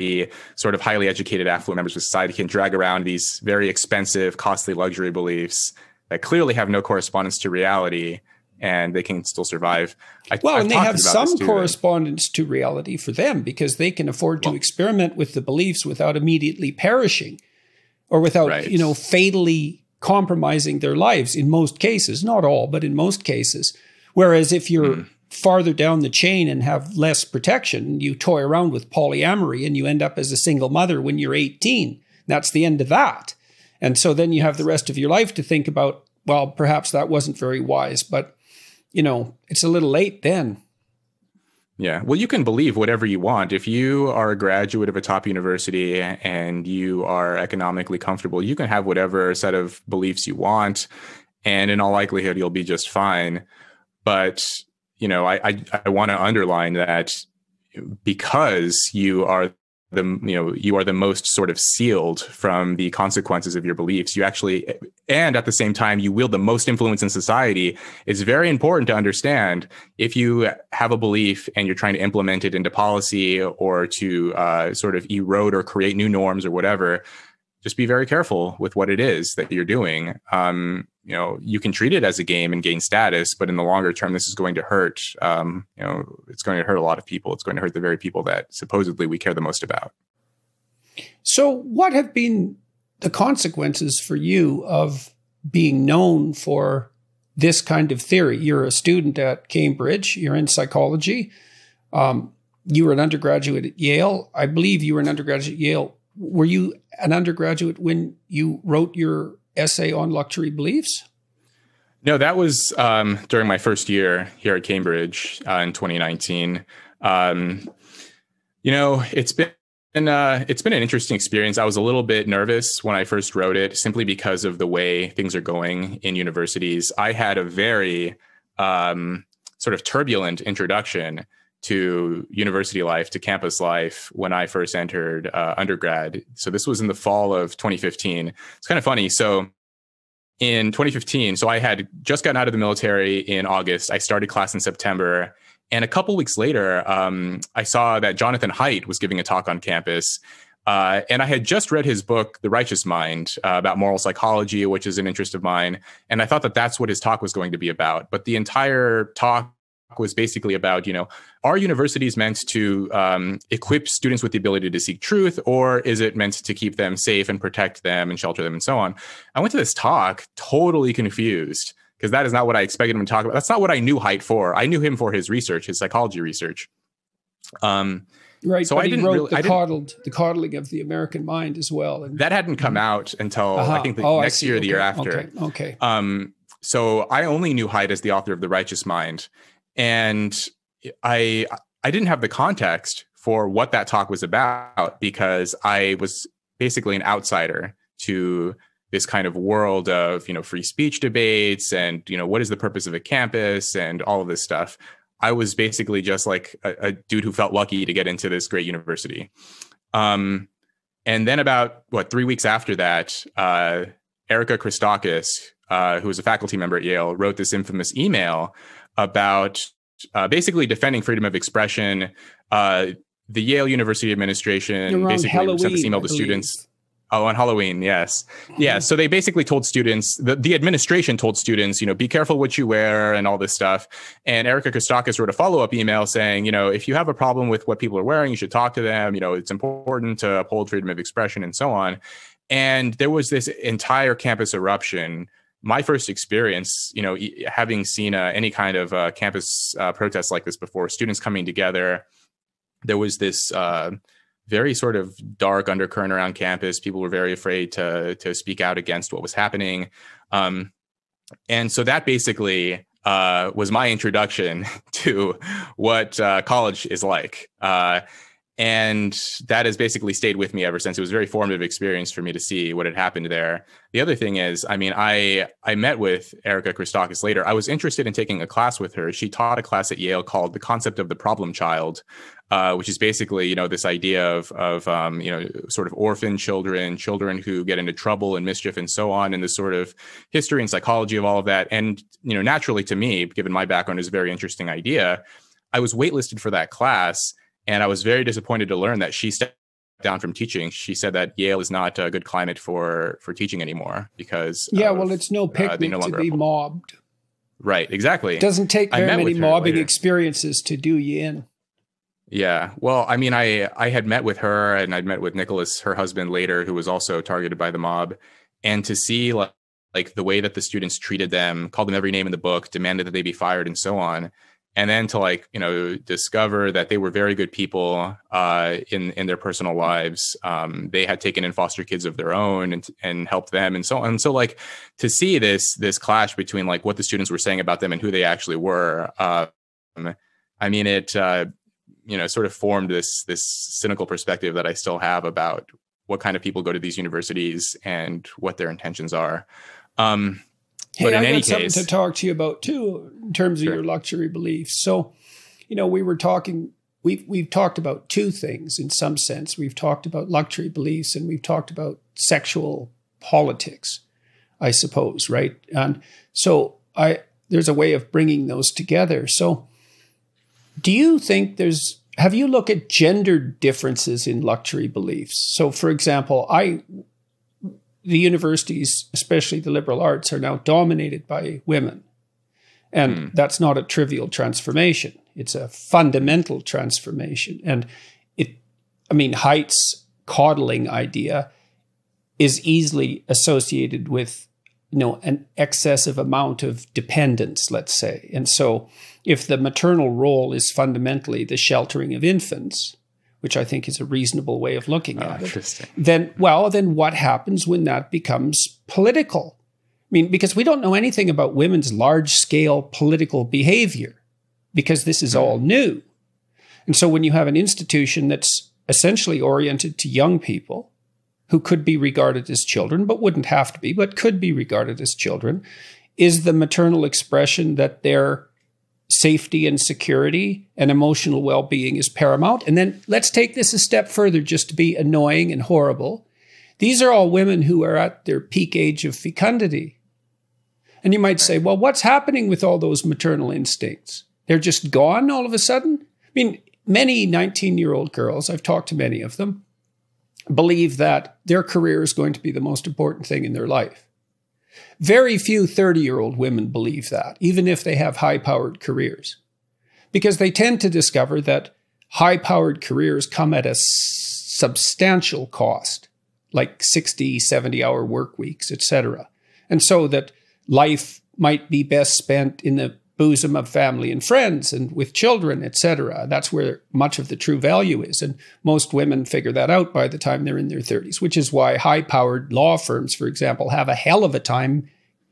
B: the sort of highly educated affluent members of society can drag around these very expensive, costly luxury beliefs that clearly have no correspondence to reality and they can still survive.
A: I, well, I've and they have some too, correspondence to reality for them because they can afford well, to experiment with the beliefs without immediately perishing or without, right. you know, fatally compromising their lives in most cases, not all, but in most cases. Whereas if you're mm farther down the chain and have less protection. You toy around with polyamory and you end up as a single mother when you're 18. That's the end of that. And so then you have the rest of your life to think about, well, perhaps that wasn't very wise, but you know, it's a little late then.
B: Yeah. Well, you can believe whatever you want. If you are a graduate of a top university and you are economically comfortable, you can have whatever set of beliefs you want. And in all likelihood, you'll be just fine. But you know, I I, I want to underline that because you are the you know you are the most sort of sealed from the consequences of your beliefs you actually and at the same time you wield the most influence in society it's very important to understand if you have a belief and you're trying to implement it into policy or to uh, sort of erode or create new norms or whatever just be very careful with what it is that you're doing. Um, you know, you can treat it as a game and gain status, but in the longer term, this is going to hurt. Um, you know, it's going to hurt a lot of people. It's going to hurt the very people that supposedly we care the most about.
A: So, what have been the consequences for you of being known for this kind of theory? You're a student at Cambridge. You're in psychology. Um, you were an undergraduate at Yale. I believe you were an undergraduate at Yale were you an undergraduate when you wrote your essay on luxury beliefs?
B: No, that was um, during my first year here at Cambridge uh, in 2019. Um, you know, it's been and uh, it's been an interesting experience. I was a little bit nervous when I first wrote it, simply because of the way things are going in universities. I had a very um, sort of turbulent introduction to university life, to campus life when I first entered uh, undergrad. So this was in the fall of 2015. It's kind of funny. So in 2015, so I had just gotten out of the military in August. I started class in September. And a couple weeks later, um, I saw that Jonathan Haidt was giving a talk on campus. Uh, and I had just read his book, The Righteous Mind, uh, about moral psychology, which is an interest of mine. And I thought that that's what his talk was going to be about. But the entire talk was basically about, you know, are universities meant to um, equip students with the ability to seek truth, or is it meant to keep them safe and protect them and shelter them and so on? I went to this talk totally confused because that is not what I expected him to talk about. That's not what I knew Haidt for. I knew him for his research, his psychology research.
A: Um, right. So I didn't wrote really, the coddled, the coddling of the American mind as well.
B: And that hadn't come out until uh-huh. I think the oh, next year, or the year after.
A: Okay. okay.
B: Um, so I only knew Haidt as the author of The Righteous Mind and I I didn't have the context for what that talk was about because I was basically an outsider to this kind of world of you know free speech debates and you know what is the purpose of a campus and all of this stuff. I was basically just like a, a dude who felt lucky to get into this great university. Um, and then about what three weeks after that uh, erica christakis uh, who was a faculty member at yale wrote this infamous email about uh, basically defending freedom of expression. Uh, the Yale University administration basically Halloween, sent this email to students. Oh, on Halloween, yes, yeah. So they basically told students, the, the administration told students, you know, be careful what you wear and all this stuff. And Erica Christakis wrote a follow up email saying, you know, if you have a problem with what people are wearing, you should talk to them. You know, it's important to uphold freedom of expression and so on. And there was this entire campus eruption my first experience, you know, having seen uh, any kind of uh, campus uh, like this before, students coming together, there was this uh, very sort of dark undercurrent around campus. People were very afraid to to speak out against what was happening, um, and so that basically uh, was my introduction to what uh, college is like and that has basically stayed with me ever since. It was a very formative experience for me to see what had happened there. The other thing is i mean i i met with erica christakis later. I was interested in taking a class with her. She taught a class at yale called the concept of the problem child uh, which is basically you know this idea of of um, you know sort of orphan children children who get into trouble and mischief and so on and the sort of history and psychology of all of that. And you know naturally to me given my background is a very interesting idea i was waitlisted for that class and I was very disappointed to learn that she stepped down from teaching. She said that Yale is not a good climate for for teaching anymore because
A: yeah,
B: of,
A: well, it's no picnic uh, no to be mobbed.
B: Right, exactly.
A: It doesn't take very many mobbing later. experiences to do you in.
B: Yeah, well, I mean, I I had met with her and I'd met with Nicholas, her husband, later, who was also targeted by the mob, and to see like like the way that the students treated them, called them every name in the book, demanded that they be fired, and so on and then to like you know discover that they were very good people uh, in in their personal lives. Um, they had taken in foster kids of their own and and helped them and so on. And so like to see this this clash between like what the students were saying about them and who they actually were. Um, I mean, it uh, you know sort of formed this this cynical perspective that I still have about what kind of people go to these universities and what their intentions are. Um,
A: Hey, but in I any got case, something to talk to you about too in terms of your luxury beliefs. So, you know, we were talking. We've we've talked about two things in some sense. We've talked about luxury beliefs and we've talked about sexual politics, I suppose, right? And so I there's a way of bringing those together. So, do you think there's have you looked at gender differences in luxury beliefs? So, for example, I the universities, especially the liberal arts, are now dominated by women. And mm. that's not a trivial transformation. It's a fundamental transformation. And it, I mean, Haidt's coddling idea is easily associated with you know an excessive amount of dependence let's say and so if the maternal role is fundamentally the sheltering of infants which i think is a reasonable way of looking oh, at it then well then what happens when that becomes political? I mean because we don't know anything about women's large scale political behavior because this is all new. And so when you have an institution that's essentially oriented to young people who could be regarded as children, but wouldn't have to be, but could be regarded as children, is the maternal expression that their safety and security and emotional well being is paramount. And then let's take this a step further just to be annoying and horrible. These are all women who are at their peak age of fecundity. And you might say, well, what's happening with all those maternal instincts? They're just gone all of a sudden? I mean, many 19 year old girls, I've talked to many of them, believe that their career is going to be the most important thing in their life. Very few 30 year old women believe that, even if they have high powered careers, because they tend to discover that high powered careers come at a substantial cost, like 60, 70 hour work weeks, etc. And so that life might be best spent in the bosom of family and friends and with children, etc. That's where much of the true value is. And most women figure that out by the time they're in their 30s, which is why high powered law firms, for example, have a hell of a time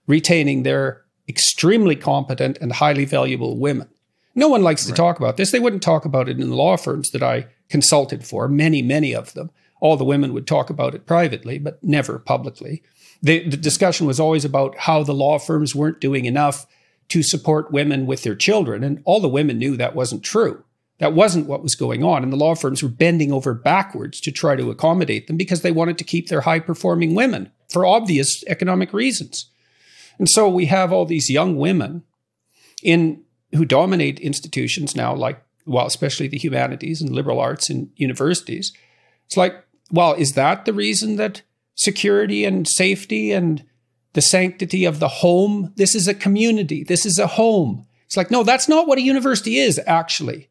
A: retaining their extremely competent and highly valuable women. No one likes to talk about this. They wouldn't talk about it in the law firms that I consulted for, many, many of them. All the women would talk about it privately, but never publicly. The, the discussion was always about how the law firms weren't doing enough to support women with their children. And all the women knew that wasn't true. That wasn't what was going on. And the law firms were bending over backwards to try to accommodate them because they wanted to keep their high performing women for obvious economic reasons. And so we have all these young women in who dominate institutions now, like, well, especially the humanities and liberal arts in universities. It's like, well, is that the reason that security and safety and the sanctity of the home. This is a community. This is a home. It's like, no, that's not what a university is, actually.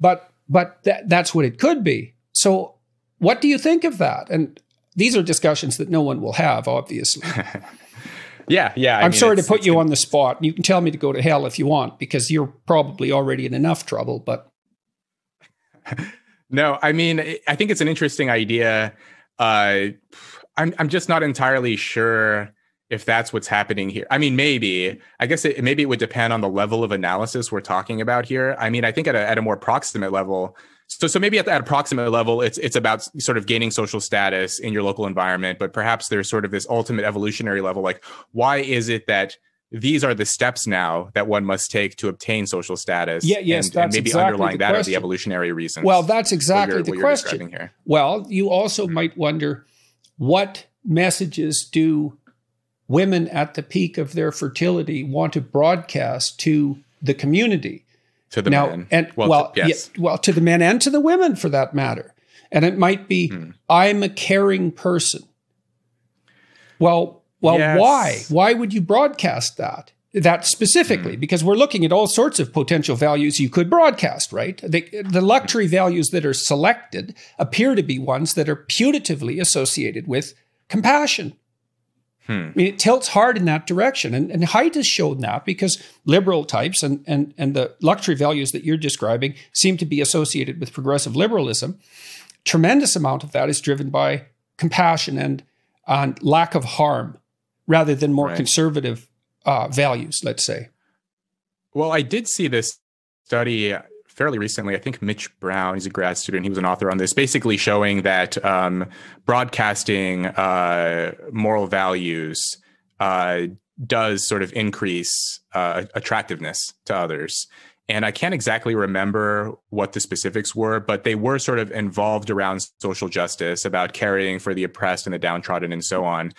A: But but that, that's what it could be. So what do you think of that? And these are discussions that no one will have, obviously.
B: yeah, yeah.
A: I am sorry to put you on the spot. You can tell me to go to hell if you want, because you're probably already in enough trouble, but
B: no, I mean, I think it's an interesting idea. Uh, I'm I'm just not entirely sure if that's what's happening here. I mean, maybe. I guess it, maybe it would depend on the level of analysis we're talking about here. I mean, I think at a, at a more proximate level. So, so maybe at, at a proximate level, it's it's about sort of gaining social status in your local environment. But perhaps there's sort of this ultimate evolutionary level. Like, why is it that these are the steps now that one must take to obtain social status.
A: Yeah, yes,
B: and,
A: that's
B: and maybe
A: exactly
B: underlying
A: that
B: question. are the evolutionary reasons.
A: Well, that's exactly the question. Here. Well, you also might wonder what messages do women at the peak of their fertility want to broadcast to the community?
B: To the now, men.
A: And well, well, to, yes. yeah, well, to the men and to the women for that matter. And it might be, hmm. I'm a caring person. Well, well, yes. why? Why would you broadcast that? That specifically, mm. because we're looking at all sorts of potential values you could broadcast, right? The, the luxury values that are selected appear to be ones that are putatively associated with compassion. Hmm. I mean, it tilts hard in that direction. And, and Haidt has shown that because liberal types and, and, and the luxury values that you're describing seem to be associated with progressive liberalism. Tremendous amount of that is driven by compassion and, and lack of harm rather than more right. conservative uh, values, let's say.
B: Well, I did see this study fairly recently. I think Mitch Brown, he's a grad student, he was an author on this, basically showing that um, broadcasting uh, moral values uh, does sort of increase uh, attractiveness to others. And I can't exactly remember what the specifics were, but they were sort of involved around social justice, about caring for the oppressed and the downtrodden, and so on.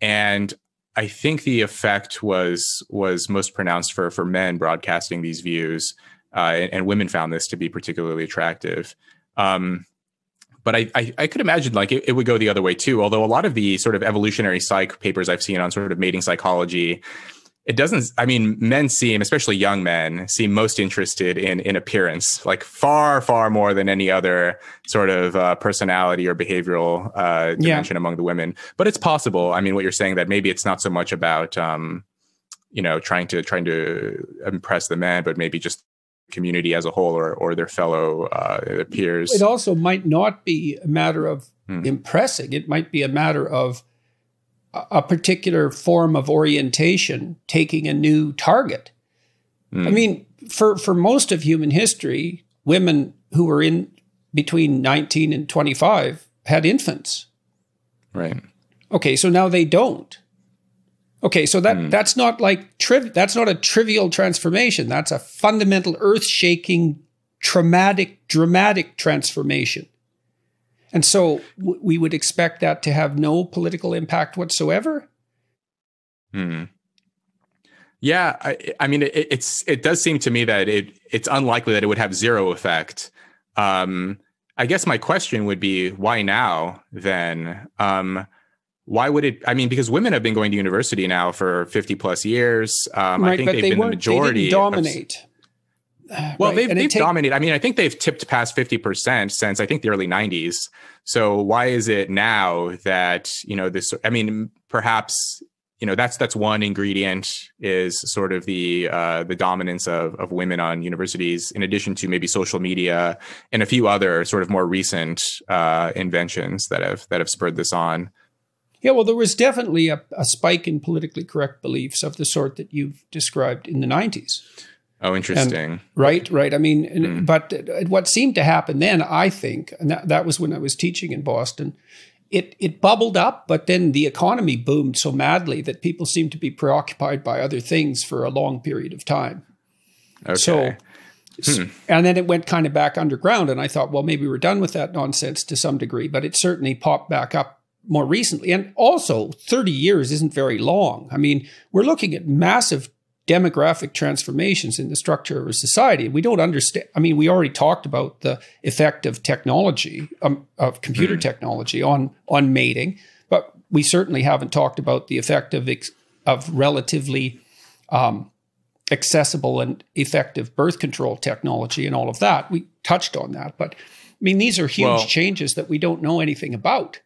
B: And I think the effect was was most pronounced for for men broadcasting these views, uh, and, and, women found this to be particularly attractive. Um, but I, I, I could imagine like it, it, would go the other way too. Although a lot of the sort of evolutionary psych papers I've seen on sort of mating psychology, it doesn't. I mean, men seem, especially young men, seem most interested in in appearance, like far far more than any other sort of uh, personality or behavioral uh, dimension yeah. among the women. But it's possible. I mean, what you're saying that maybe it's not so much about. Um, you know, trying to trying to impress the men, but maybe just community as a whole or, or their fellow uh, peers.
A: It also might not be a matter of hmm. impressing. It might be a matter of a particular form of orientation taking a new target. Hmm. I mean, for, for most of human history, women who were in between 19 and 25 had infants.
B: Right.
A: Okay, so now they don't. Okay, so that mm. that's not like triv- that's not a trivial transformation. That's a fundamental earth-shaking traumatic dramatic transformation. And so w- we would expect that to have no political impact whatsoever.
B: Hmm. Yeah, I, I mean, it, it's it does seem to me that it it's unlikely that it would have zero effect. Um, I guess my question would be, why now? Then, um, why would it i mean because women have been going to university now for 50 plus years um, right, i think they've they been the majority
A: dominate
B: of, well right? they've, they've take- dominated i mean i think they've tipped past 50% since i think the early 90s so why is it now that you know this i mean perhaps you know that's that's one ingredient is sort of the uh, the dominance of of women on universities in addition to maybe social media and a few other sort of more recent uh, inventions that have that have spurred this on
A: yeah, well, there was definitely a, a spike in politically correct beliefs of the sort that you've described in the 90s.
B: Oh, interesting.
A: And, right, right. I mean, mm. but what seemed to happen then, I think, and that, that was when I was teaching in Boston, it, it bubbled up, but then the economy boomed so madly that people seemed to be preoccupied by other things for a long period of time.
B: Okay. So,
A: Hmm. And then it went kind of back underground. And I thought, well, maybe we're done with that nonsense to some degree, but it certainly popped back up more recently. And also, 30 years isn't very long. I mean, we're looking at massive demographic transformations in the structure of a society. We don't understand. I mean, we already talked about the effect of technology, um, of computer mm. technology on on mating, but we certainly haven't talked about the effect of ex- of relatively um, accessible and effective birth control technology and all of that. We touched on that, but I mean, these are huge well, changes that we don't know anything about.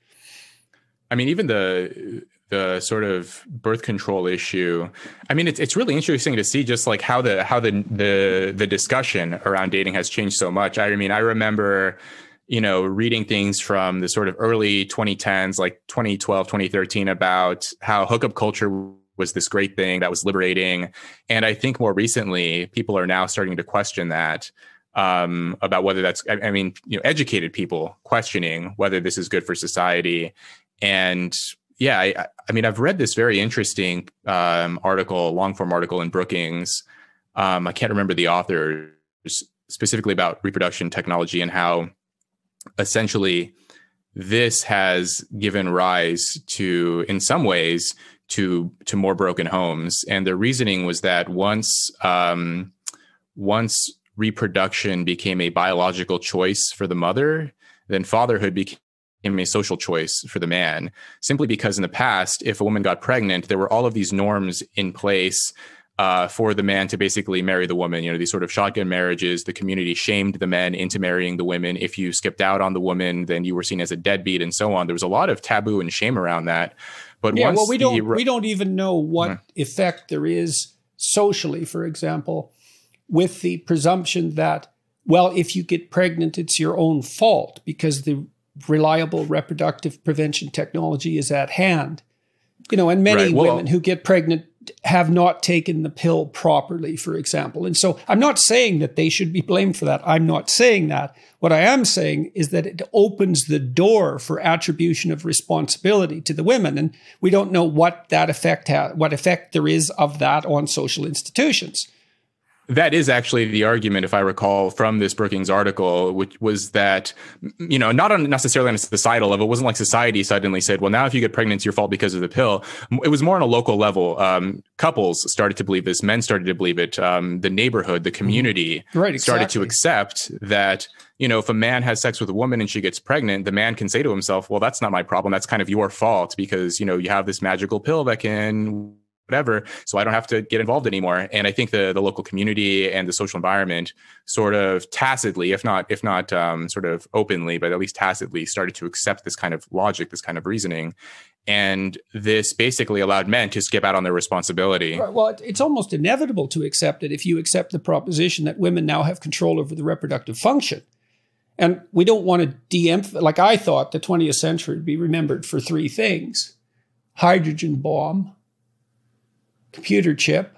B: I mean, even the the sort of birth control issue. I mean, it's it's really interesting to see just like how the how the the the discussion around dating has changed so much. I mean, I remember you know reading things from the sort of early 2010s like 2012 2013 about how hookup culture was this great thing that was liberating and i think more recently people are now starting to question that um, about whether that's I, I mean you know educated people questioning whether this is good for society and yeah, I, I, mean, I've read this very interesting um, article, long form article in Brookings. Um, I can't remember the author specifically about reproduction technology and how essentially this has given rise to, in some ways, to to more broken homes. And the reasoning was that once um, once reproduction became a biological choice for the mother, then fatherhood became a social choice for the man simply because in the past if a woman got pregnant there were all of these norms in place uh, for the man to basically marry the woman. You know these sort of shotgun marriages the community shamed the men into marrying the women. If you skipped out on the woman then you were seen as a deadbeat and so on. There was a lot of taboo and shame around that. But
A: yeah well we don't we don't even know what mm. effect there is socially for example with the presumption that well if you get pregnant it's your own fault because the reliable reproductive prevention technology is at hand. You know, and many right. well, women who get pregnant have not taken the pill properly, for example. And so I'm not saying that they should be blamed for that. I'm not saying that. What I am saying is that it opens the door for attribution of responsibility to the women. And we don't know what that effect ha- what effect there is of that on social institutions.
B: That is actually the argument, if I recall, from this Brookings article, which was that, you know, not on necessarily on a societal level. It wasn't like society suddenly said, well, now if you get pregnant, it's your fault because of the pill. It was more on a local level. Um, couples started to believe this, men started to believe it, um, the neighborhood, the community
A: right, exactly.
B: started to accept that, you know, if a man has sex with a woman and she gets pregnant, the man can say to himself, well, that's not my problem. That's kind of your fault because, you know, you have this magical pill that can whatever so i don't have to get involved anymore. And i think the the local community and the social environment sort of tacitly if not if not um, sort of openly but at least tacitly started to accept this kind of logic this kind of reasoning. And this basically allowed men to skip out on their responsibility.
A: Well it's almost inevitable to accept it if you accept the proposition that women now have control over the reproductive function. And we don't want to de-emphasize like i thought the 20th century would be remembered for three things hydrogen bomb computer chip,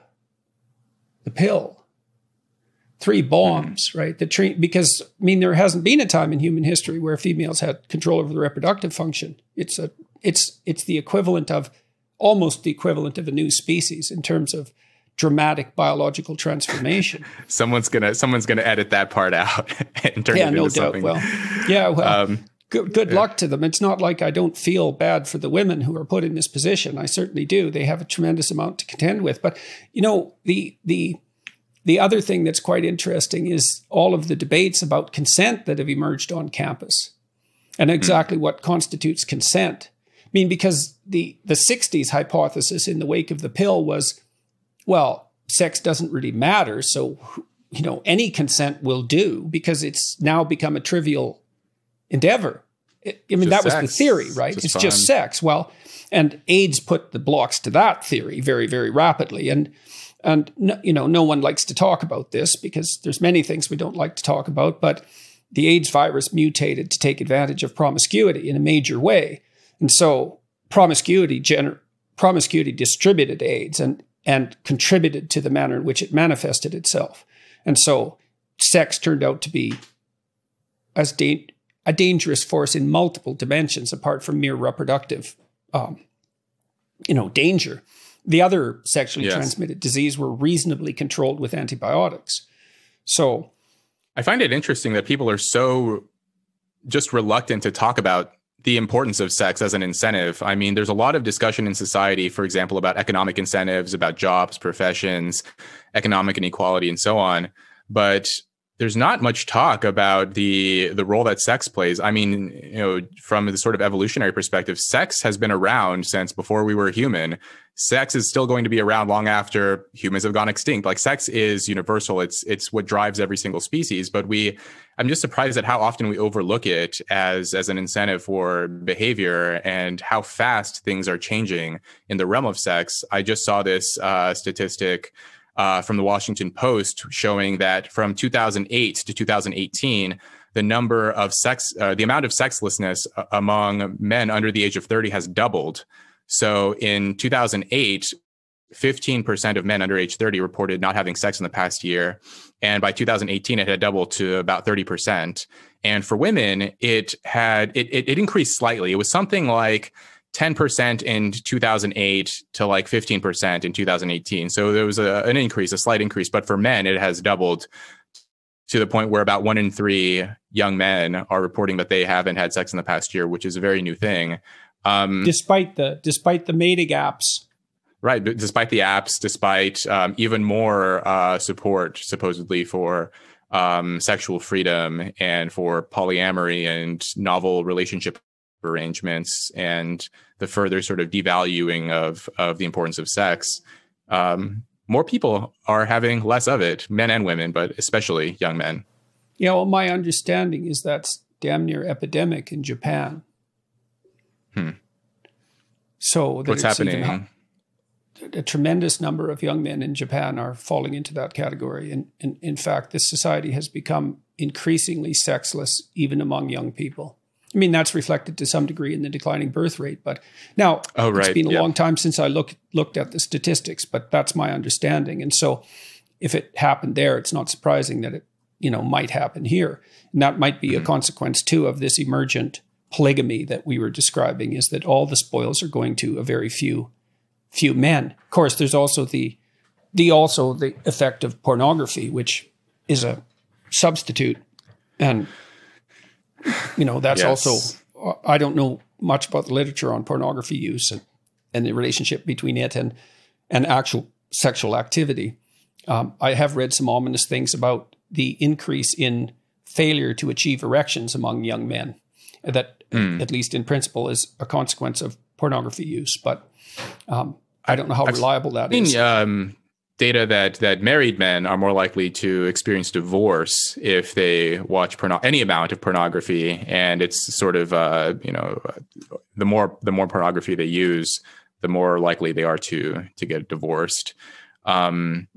A: the pill. Three bombs, right? The tre- because I mean there hasn't been a time in human history where females had control over the reproductive function. It's a it's it's the equivalent of almost the equivalent of a new species in terms of dramatic biological transformation.
B: someone's gonna someone's gonna edit that part out and turn
A: yeah,
B: it into
A: no
B: something.
A: doubt. Well, yeah, well, um, good, good luck to them. It's not like I don't feel bad for the women who are put in this position. I certainly do. They have a tremendous amount to contend with. But you know, the the the other thing that's quite interesting is all of the debates about consent that have emerged on campus and exactly mm. what constitutes consent. I mean, because the the 60s hypothesis in the wake of the pill was, well, sex doesn't really matter, so you know, any consent will do because it's now become a trivial endeavor. I mean, just that was sex. the theory, right? Just it's fun. just sex. Well, and AIDS put the blocks to that theory very, very rapidly. And and no, you know, no one likes to talk about this because there's many things we don't like to talk about. But the AIDS virus mutated to take advantage of promiscuity in a major way, and so promiscuity gener- promiscuity distributed AIDS and and contributed to the manner in which it manifested itself. And so, sex turned out to be as da- a dangerous force in multiple dimensions apart from mere reproductive, um, you know, danger. The other sexually yes. transmitted disease were reasonably controlled with antibiotics. So,
B: I find it interesting that people are so just reluctant to talk about the importance of sex as an incentive. I mean, there's a lot of discussion in society, for example, about economic incentives, about jobs, professions, economic inequality, and so on. But there's not much talk about the the role that sex plays. I mean, you know, from the sort of evolutionary perspective, sex has been around since before we were human. Sex is still going to be around long after humans have gone extinct. Like sex is universal. It's it's what drives every single species. But we, I'm just surprised at how often we overlook it as as an incentive for behavior and how fast things are changing in the realm of sex. I just saw this uh, statistic uh, from the Washington Post showing that from 2008 to 2018, the number of sex, uh, the amount of sexlessness uh, among men under the age of 30 has doubled. So in 2008, 15% of men under age 30 reported not having sex in the past year. And by 2018, it had doubled to about 30%. And for women, it had, it, it, it increased slightly. It was something like 10% in 2008 to like 15% in 2018. So there was a, an increase, a slight increase, but for men, it has doubled to the point where about one in three young men are reporting that they haven't had sex in the past year, which is a very new thing.
A: Um, despite the despite the mating apps,
B: right? Despite the apps, despite um, even more uh, support supposedly for um, sexual freedom and for polyamory and novel relationship arrangements and the further sort of devaluing of of the importance of sex, um, more people are having less of it, men and women, but especially young men.
A: Yeah, well, my understanding is that's damn near epidemic in Japan.
B: Hmm.
A: So
B: what's happening?
A: a tremendous number of young men in Japan are falling into that category. And, and in fact, this society has become increasingly sexless, even among young people. I mean, that's reflected to some degree in the declining birth rate. But now
B: oh, right.
A: it's been a
B: yeah.
A: long time since I look, looked at the statistics, but that's my understanding. And so if it happened there, it's not surprising that it, you know, might happen here. And that might be mm-hmm. a consequence too of this emergent polygamy that we were describing is that all the spoils are going to a very few few men. Of course, there's also the the also the effect of pornography, which is a substitute, and you know that's
B: Yes.
A: also I don't know much about the literature on pornography use and, and the relationship between it and and actual sexual activity. Um, I have read some ominous things about the increase in failure to achieve erections among young men. That, at least in principle, is a consequence of pornography use. But um, I don't know how reliable that
B: I
A: is.
B: um, data that that married men are more likely to experience divorce if they watch porno- any amount of pornography, and it's sort of uh, you know the more the more pornography they use, the more likely they are to to get divorced. Um,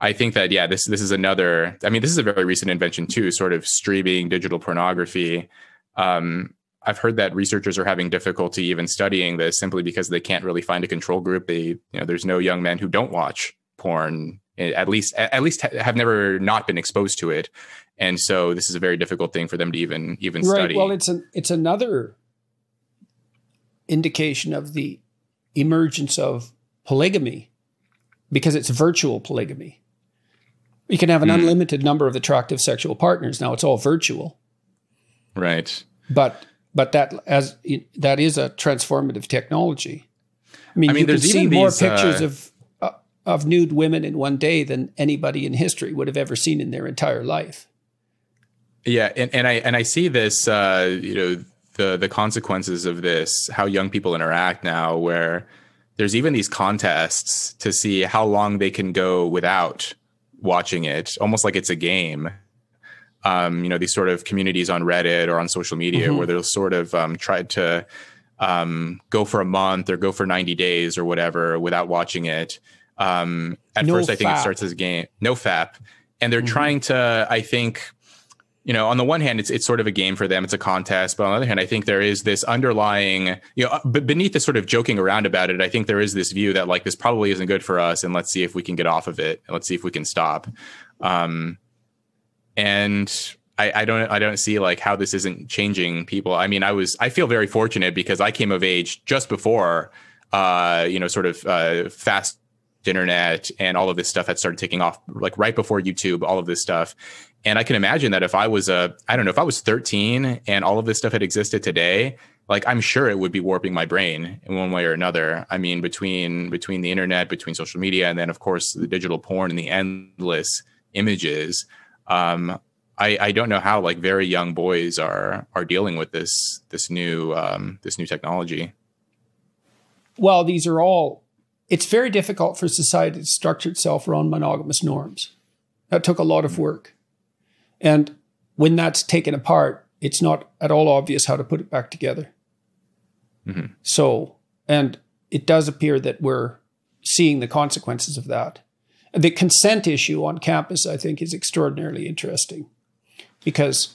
B: I think that yeah, this this is another. I mean, this is a very recent invention too, sort of streaming digital pornography. Um, I've heard that researchers are having difficulty even studying this simply because they can't really find a control group. They, you know, there's no young men who don't watch porn. eh, At least, at least have never not been exposed to it, and so this is a very difficult thing for them to even even
A: right.
B: study.
A: Well, it's an it's another indication of the emergence of polygamy because it's virtual polygamy. You can have an unlimited number of attractive sexual partners. Now it's all virtual,
B: right.
A: but but that as that is a transformative technology. I mean,
B: I mean,
A: you can see
B: even
A: more
B: these,
A: pictures
B: uh,
A: of uh, of nude women in one day than anybody in history would have ever seen in their entire life.
B: Yeah, and, and I and I see this, uh, you know, the the consequences of this, how young people interact now, where there's even these contests to see how long they can go without watching it, almost like it's a game. Um, you know, these sort of communities on Reddit or on social media
A: Mhm.
B: where they'll sort of um, try to um, go for a month or go for 90 days or whatever without watching it. Um, at
A: No
B: first, I think it starts as a game, NoFap, and they're
A: Mhm.
B: trying to, I think, you know, on the one hand, it's it's sort of a game for them, it's a contest, but on the other hand, I think there is this underlying, you know, uh, beneath the sort of joking around about it, I think there is this view that like this probably isn't good for us, and let's see if we can get off of it, and let's see if we can stop. Um, and I, I don't I don't see like how this isn't changing people. I mean, I was I feel very fortunate because I came of age just before, uh, you know, sort of uh, fast internet and all of this stuff had started taking off, like right before YouTube, all of this stuff. And I can imagine that if I was a, I don't know, if I was 13 and all of this stuff had existed today, like I'm sure it would be warping my brain in one way or another. I mean, between between the internet, between social media, and then of course the digital porn and the endless images. Um, I, I don't know how like very young boys are are dealing with this this new um, this new technology.
A: Well, these are all. It's very difficult for society to structure itself around monogamous norms. That took a lot of work, and when that's taken apart, it's not at all obvious how to put it back together.
B: Mhm.
A: So, and it does appear that we're seeing the consequences of that. The consent issue on campus, I think, is extraordinarily interesting because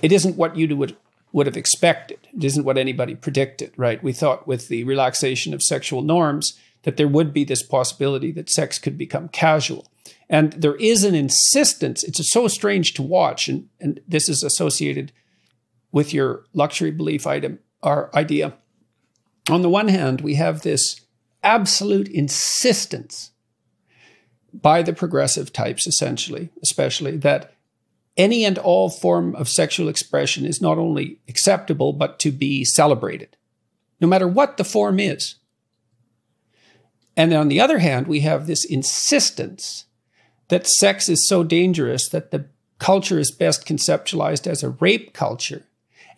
A: it isn't what you would would have expected. It isn't what anybody predicted, right? We thought with the relaxation of sexual norms that there would be this possibility that sex could become casual. And there is an insistence. It's so strange to watch, and, and this is associated with your luxury belief item or idea. On the one hand, we have this absolute insistence by the progressive types, essentially, especially, that any and all form of sexual expression is not only acceptable, but to be celebrated, no matter what the form is. And on the other hand, we have this insistence that sex is so dangerous that the culture is best conceptualized as a rape culture,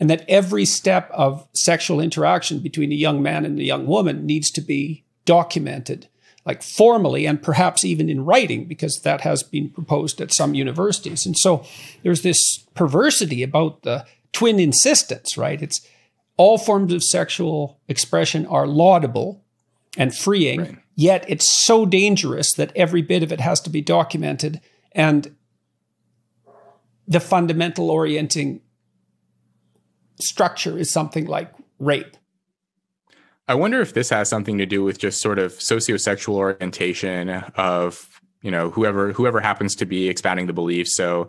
A: and that every step of sexual interaction between a young man and a young woman needs to be documented, like formally and perhaps even in writing, because that has been proposed at some universities. And so there's this perversity about the twin insistence, right? It's all forms of sexual expression are laudable and freeing,
B: Right.
A: Yet it's so dangerous that every bit of it has to be documented. And the fundamental orienting structure is something like rape.
B: I wonder if this has something to do with just sort of sociosexual orientation of you know whoever whoever happens to be expounding the belief. So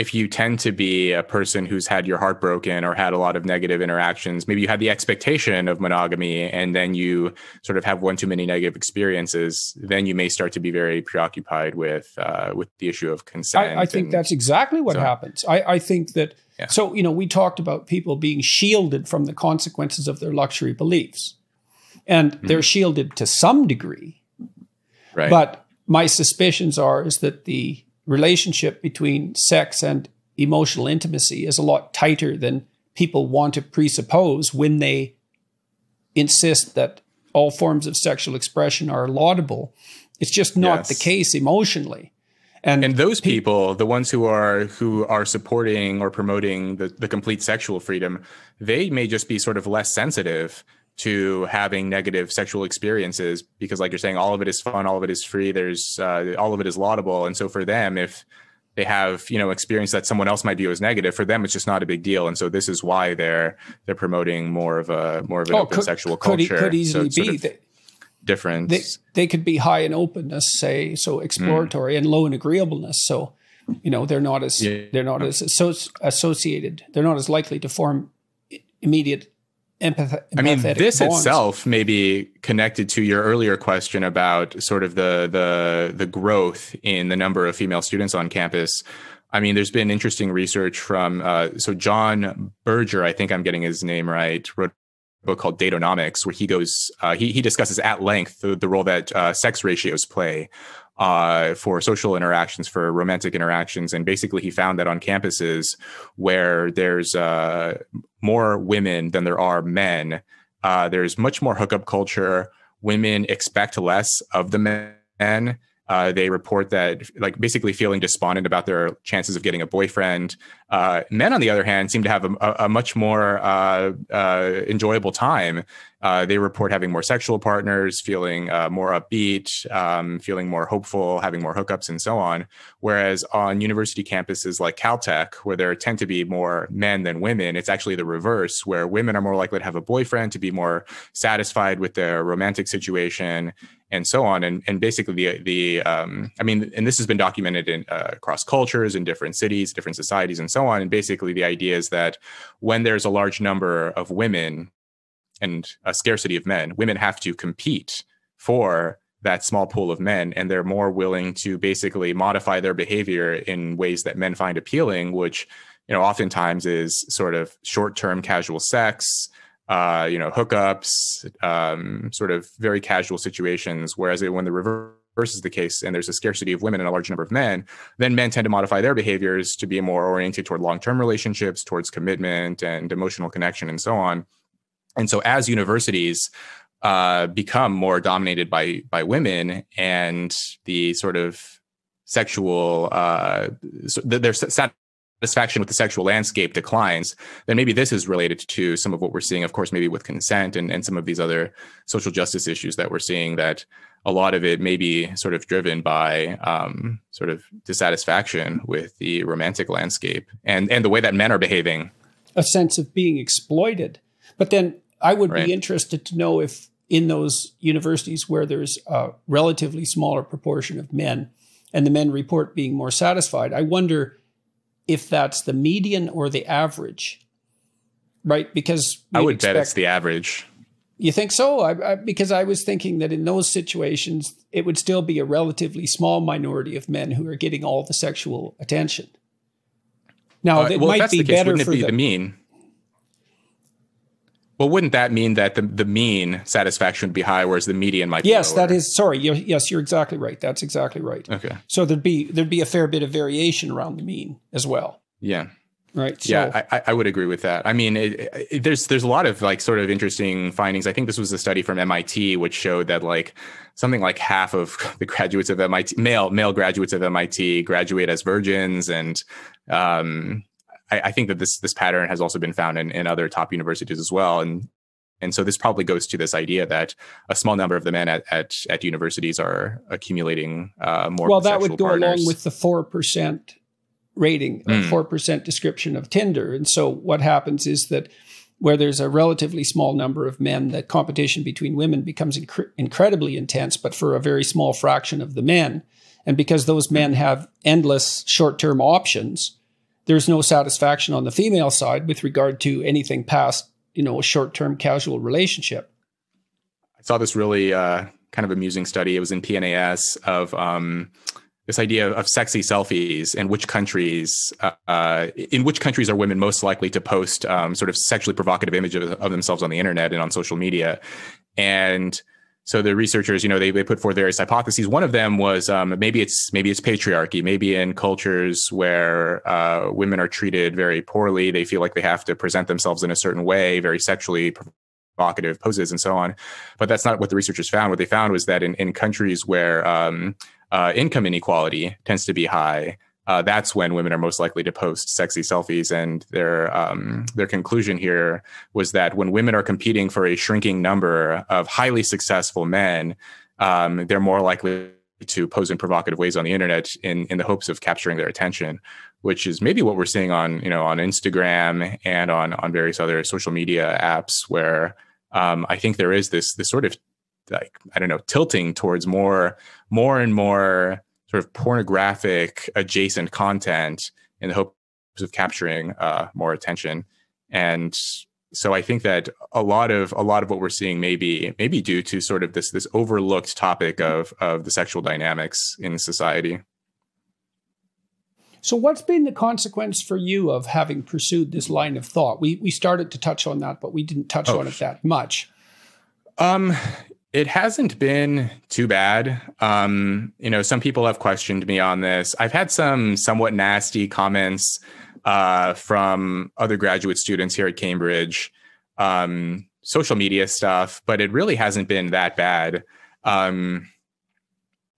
B: if you tend to be a person who's had your heart broken or had a lot of negative interactions, maybe you had the expectation of monogamy and then you sort of have one too many negative experiences, then you may start to be very preoccupied with uh, with the issue of consent.
A: I, I think that's exactly what so, happens. I, I think that yeah. so you know we talked about people being shielded from the consequences of their luxury beliefs, and mm-hmm. they're shielded to some degree.
B: Right.
A: But my suspicions are is that the relationship between sex and emotional intimacy is a lot tighter than people want to presuppose when they insist that all forms of sexual expression are laudable. It's just not yes. the case emotionally.
B: And, and those pe- people, the ones who are who are supporting or promoting the, the complete sexual freedom, they may just be sort of less sensitive to having negative sexual experiences because like you're saying all of it is fun all of it is free there's uh, all of it is laudable and so for them if they have you know experience that someone else might view as negative for them it's just not a big deal and so this is why they're they're promoting more of a more of an oh, open could, sexual culture
A: could, could easily so be they,
B: different
A: they, they could be high in openness say so exploratory mm. and low in agreeableness so you know they're not as yeah. they're not as associated they're not as likely to form immediate empath-
B: I mean, this bonds. itself may be connected to your earlier question about sort of the the the growth in the number of female students on campus. I mean, there's been interesting research from uh, so Jon Birger, I think I'm getting his name right, wrote a book called Date-onomics, where he goes uh, he he discusses at length the, the role that uh, sex ratios play uh, for social interactions, for romantic interactions. And basically, he found that on campuses where there's uh, more women than there are men, uh, there's much more hookup culture. Women expect less of the men. Uh, they report that, like, basically feeling despondent about their chances of getting a boyfriend. Uh, men, on the other hand, seem to have a, a much more uh, uh enjoyable time. Uh, they report having more sexual partners, feeling uh, more upbeat, um, feeling more hopeful, having more hookups, and so on. Whereas on university campuses like Caltech, where there tend to be more men than women, it's actually the reverse, where women are more likely to have a boyfriend, to be more satisfied with their romantic situation, and so on. And and basically the the um, I mean, and this has been documented in uh, across cultures in different cities, different societies, and so on. And basically the idea is that when there's a large number of women and a scarcity of men, women have to compete for that small pool of men and they're more willing to basically modify their behavior in ways that men find appealing which you know oftentimes is sort of short-term casual sex uh, you know, hookups, um, sort of very casual situations. Whereas when the reverse is the case and there's a scarcity of women and a large number of men, then men tend to modify their behaviors to be more oriented toward long term relationships, towards commitment and emotional connection, and so on. And so, as universities uh, become more dominated by by women and the sort of sexual uh, their satisfaction with the sexual landscape declines, then maybe this is related to some of what we're seeing, of course, maybe with consent and, and some of these other social justice issues that we're seeing that a lot of it may be sort of driven by um, sort of dissatisfaction with the romantic landscape and, and the way that men are behaving.
A: A sense of being exploited. But then I would right. be interested to know if in those universities where there's a relatively smaller proportion of men and the men report being more satisfied, I wonder if that's the median or the average, right? Because
B: I would bet it's the average.
A: You think so? I, I, because I was thinking that in those situations, it would still be a relatively small minority of men who are getting all the sexual attention. Now, uh, it well, might be case, better for
B: be the, the mean. Well, wouldn't that mean that the, the mean satisfaction would be high, whereas the median might?
A: Yes, that is. Sorry, you're, yes, you're exactly right. That's exactly right.
B: Okay.
A: So there'd be there'd be a fair bit of variation around the mean as well.
B: Yeah.
A: Right.
B: So, yeah, I, I would agree with that. I mean, it, it, there's there's a lot of like sort of interesting findings. I think this was a study from MIT which showed that like something like half of the graduates of MIT, male male graduates of MIT, graduate as virgins, and um, I, I, think that this this pattern has also been found in, in other top universities as well. And and so this probably goes to this idea that a small number of the men at at, at universities are accumulating uh, more.
A: Well, that would go partners. along with the four percent rating, mm. four percent description of Tinder. And so what happens is that where there's a relatively small number of men, the competition between women becomes inc- incredibly intense, but for a very small fraction of the men. And because those men have endless short term options, there's no satisfaction on the female side with regard to anything past, you know, a short term casual relationship.
B: I saw this really uh, kind of amusing study. It was in PNAS of um, this idea of sexy selfies and which countries, uh, in which countries are women most likely to post um, sort of sexually provocative images of themselves on the internet and on social media. And so the researchers, you know, they, they put forth various hypotheses. One of them was um, maybe it's maybe it's patriarchy. Maybe in cultures where uh, women are treated very poorly, they feel like they have to present themselves in a certain way, very sexually provocative poses and so on. But that's not what the researchers found. What they found was that in, in countries where um, uh, income inequality tends to be high, uh, that's when women are most likely to post sexy selfies. And their um, their conclusion here was that when women are competing for a shrinking number of highly successful men, um, they're more likely to pose in provocative ways on the internet in in the hopes of capturing their attention, which is maybe what we're seeing on you know on Instagram and on on various other social media apps where um, I think there is this this sort of like I don't know tilting towards more more and more sort of pornographic adjacent content in the hopes of capturing uh, more attention. And so I think that a lot of a lot of what we're seeing may be maybe due to sort of this this overlooked topic of of the sexual dynamics in society.
A: So what's been the consequence for you of having pursued this line of thought? We we started to touch on that, but we didn't touch oh. on it that much.
B: Um, it hasn't been too bad. Um, you know, some people have questioned me on this. I've had some somewhat nasty comments uh, from other graduate students here at Cambridge, um, social media stuff, but it really hasn't been that bad. Um,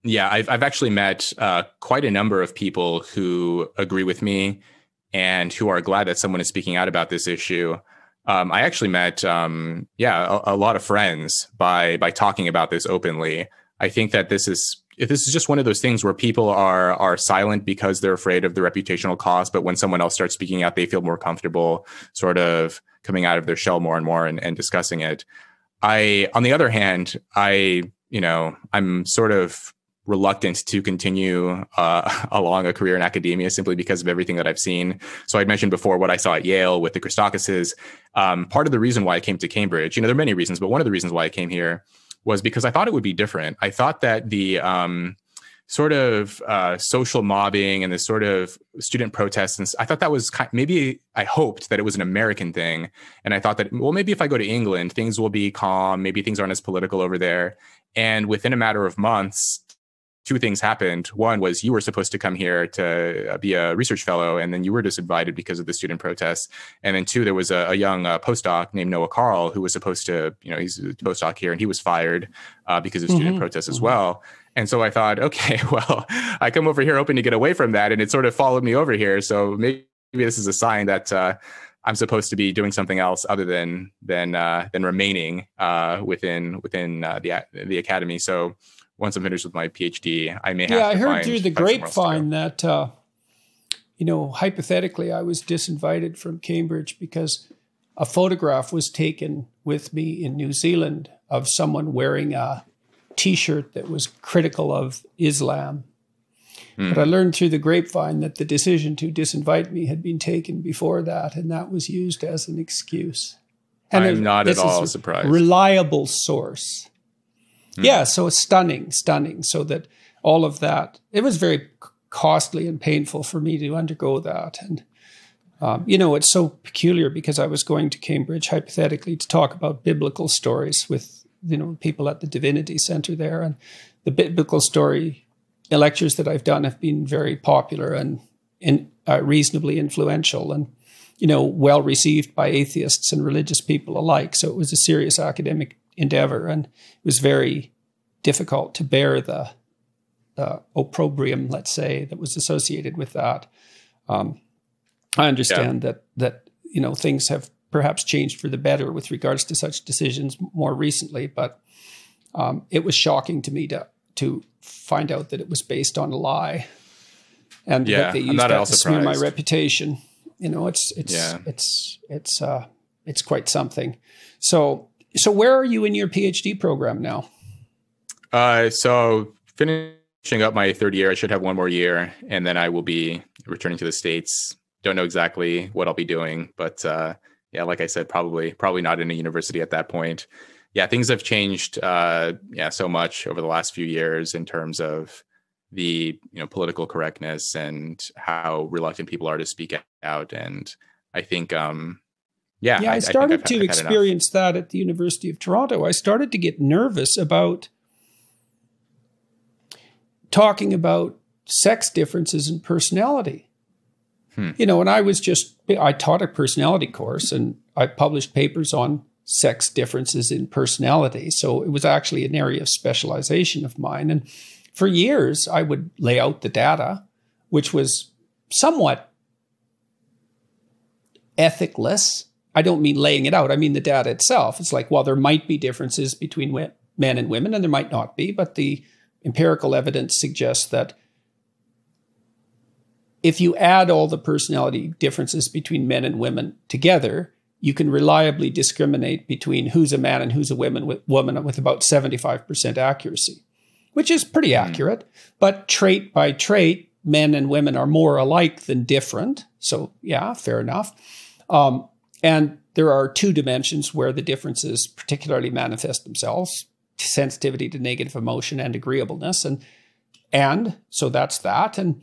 B: yeah, I've I've actually met uh, quite a number of people who agree with me and who are glad that someone is speaking out about this issue um, I actually met, um, yeah, a, a, lot of friends by by talking about this openly. I think that this is this is just one of those things where people are are silent because they're afraid of the reputational cost, but when someone else starts speaking out, they feel more comfortable, sort of coming out of their shell more and more and, and discussing it. I, on the other hand, I, you know, I'm sort of reluctant to continue uh, along a career in academia simply because of everything that I've seen. So I'd mentioned before what I saw at Yale with the Christakises. Um, part of the reason why I came to Cambridge, you know, there are many reasons, but one of the reasons why I came here was because I thought it would be different. I thought that the um, sort of uh, social mobbing and the sort of student protests, and I thought that was kind, maybe I hoped that it was an American thing, and I thought that well, maybe if I go to England, things will be calm. Maybe things aren't as political over there. And within a matter of months, two things happened. One was you were supposed to come here to uh, be a research fellow, and then you were disinvited because of the student protests. And then two, there was a, a young uh, postdoc named Noah Carl who was supposed to, you know, he's a postdoc here, and he was fired uh, because of student mm-hmm. protests as mm-hmm. well. And so I thought, okay, well, I come over here hoping to get away from that, and it sort of followed me over here. So maybe this is a sign that. Uh, I'm supposed to be doing something else other than than uh, than remaining uh, within within the the academy. So once I'm finished with my PhD, I may have. Yeah,
A: I heard find, through the grapevine that uh, you know hypothetically I was disinvited from Cambridge because a photograph was taken with me in New Zealand of someone wearing a T-shirt that was critical of Islam. Mm. But I learned through the grapevine that the decision to disinvite me had been taken before that, and that was used as an excuse. And
B: I'm not at all surprised.
A: Reliable source. Mm. Yeah, so it's stunning, stunning. So that all of that, it was very costly and painful for me to undergo that. And, um, you know, it's so peculiar because I was going to Cambridge hypothetically to talk about biblical stories with, you know, people at the Divinity Center there. And the biblical story lectures that I've done have been very popular and uh, reasonably influential and, you know, well received by atheists and religious people alike. So it was a serious academic endeavor, and it was very difficult to bear the uh, opprobrium, let's say, that was associated with that. Um, I understand yeah. that that you know things have perhaps changed for the better with regards to such decisions more recently, but um, it was shocking to me to to find out that it was based on a lie, and yeah, that they used that to smear my reputation. You know, it's it's yeah. it's it's uh, it's quite something. So so where are you in your PhD program now?
B: Uh, so finishing up my third year, I should have one more year, and then I will be returning to the states don't know exactly what I'll be doing, but uh, yeah, like I said, probably probably not in a university at that point. Yeah, things have changed. Uh, yeah, so much over the last few years in terms of the you know political correctness and how reluctant people are to speak out. And I think, um, yeah,
A: yeah, I,
B: I
A: started
B: I've-
A: to
B: I've
A: experience that at the University of Toronto. I started to get nervous about talking about sex differences in personality.
B: Hmm.
A: You know, and I was just, I taught a personality course and I published papers on sex differences in personality. So it was actually an area of specialization of mine. And for years, I would lay out the data, which was somewhat ethicless. I don't mean laying it out, I mean the data itself. It's like, well, there might be differences between men and women, and there might not be, but the empirical evidence suggests that if you add all the personality differences between men and women together, you can reliably discriminate between who's a man and who's a woman with, woman with about 75% accuracy, which is pretty accurate. But trait by trait, men and women are more alike than different. So, yeah, fair enough. Um, and there are two dimensions where the differences particularly manifest themselves sensitivity to negative emotion and agreeableness. And, and so that's that. And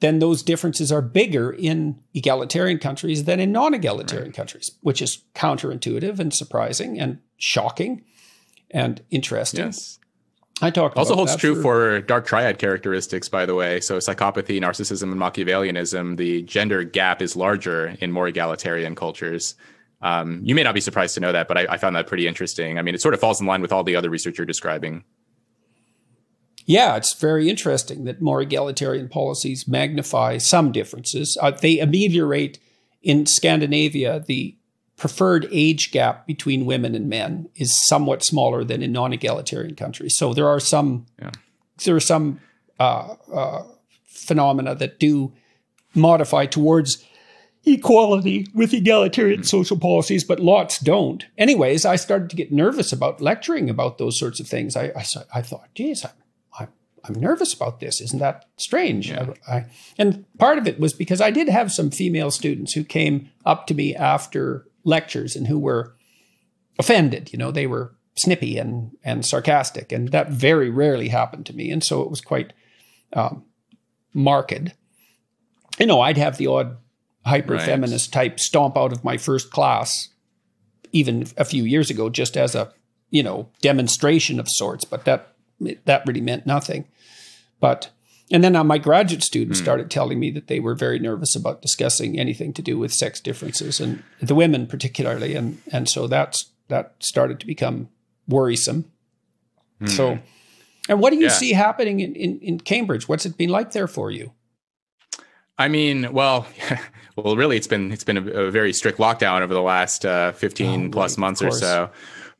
A: then those differences are bigger in egalitarian countries than in non egalitarian countries, which is counterintuitive and surprising and shocking and interesting.
B: Yes.
A: I talked
B: Also holds true for dark triad characteristics, by the way. So psychopathy, narcissism, and Machiavellianism, the gender gap is larger in more egalitarian cultures. Um, you may not be surprised to know that, but I, I found that pretty interesting. I mean, it sort of falls in line with all the other research you're describing.
A: Yeah, it's very interesting that more egalitarian policies magnify some differences. Uh, they ameliorate in Scandinavia the preferred age gap between women and men is somewhat smaller than in non-egalitarian countries. So there are some
B: Yeah.
A: there are some uh, uh, phenomena that do modify towards equality with egalitarian social policies, but lots don't. Anyways, I started to get nervous about lecturing about those sorts of things. I I, I thought, geez, I'm, I'm I'm nervous about this. Isn't that strange?
B: Yeah.
A: I, and part of it was because I did have some female students who came up to me after lectures and who were offended. You know, they were snippy and and sarcastic, and that very rarely happened to me. And so it was quite um, marked. You know, I'd have the odd hyper feminist type stomp out of my first class, even a few years ago, just as a you know demonstration of sorts. But that that really meant nothing. But and then my graduate students started telling me that they were very nervous about discussing anything to do with sex differences and the women particularly, and and so that's that started to become worrisome. So, and what do you
B: Yeah.
A: see happening in, in in Cambridge? What's it been like there for you?
B: I mean, well, well, really, it's been it's been a, a very strict lockdown over the last uh, fifteen
A: Oh,
B: plus
A: right,
B: months or so.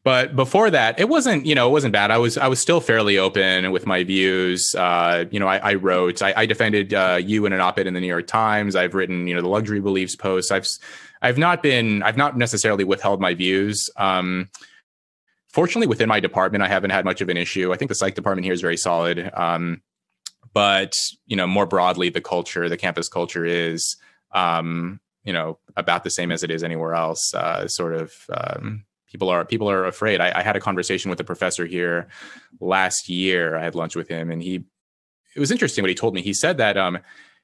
B: But before that, it wasn't you know it wasn't bad. I was I was still fairly open with my views. Uh, you know, I, I wrote, I, I defended uh, you in an op-ed in the New York Times. I've written you know the luxury beliefs posts. I've I've not been I've not necessarily withheld my views. Um, fortunately, within my department, I haven't had much of an issue. I think the psych department here is very solid. Um, but you know more broadly the culture the campus culture is um you know about the same as it is anywhere else uh sort of um people are people are afraid I, I had a conversation with a professor here last year i had lunch with him and he it was interesting what he told me he said that um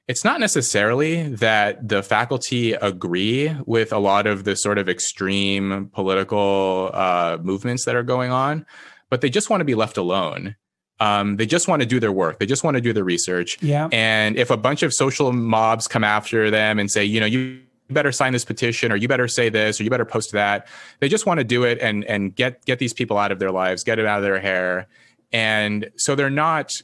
B: it's not necessarily that the faculty agree with a lot of the sort of extreme political uh, movements that are going on, but they just want to be left alone. Um, they just want to do their work. They just want to do their research.
A: Yeah.
B: And if a bunch of social mobs come after them and say, you know, you better sign this petition or you better say this or you better post that, they just want to do it and and get get these people out of their lives, get it out of their hair. And so they're not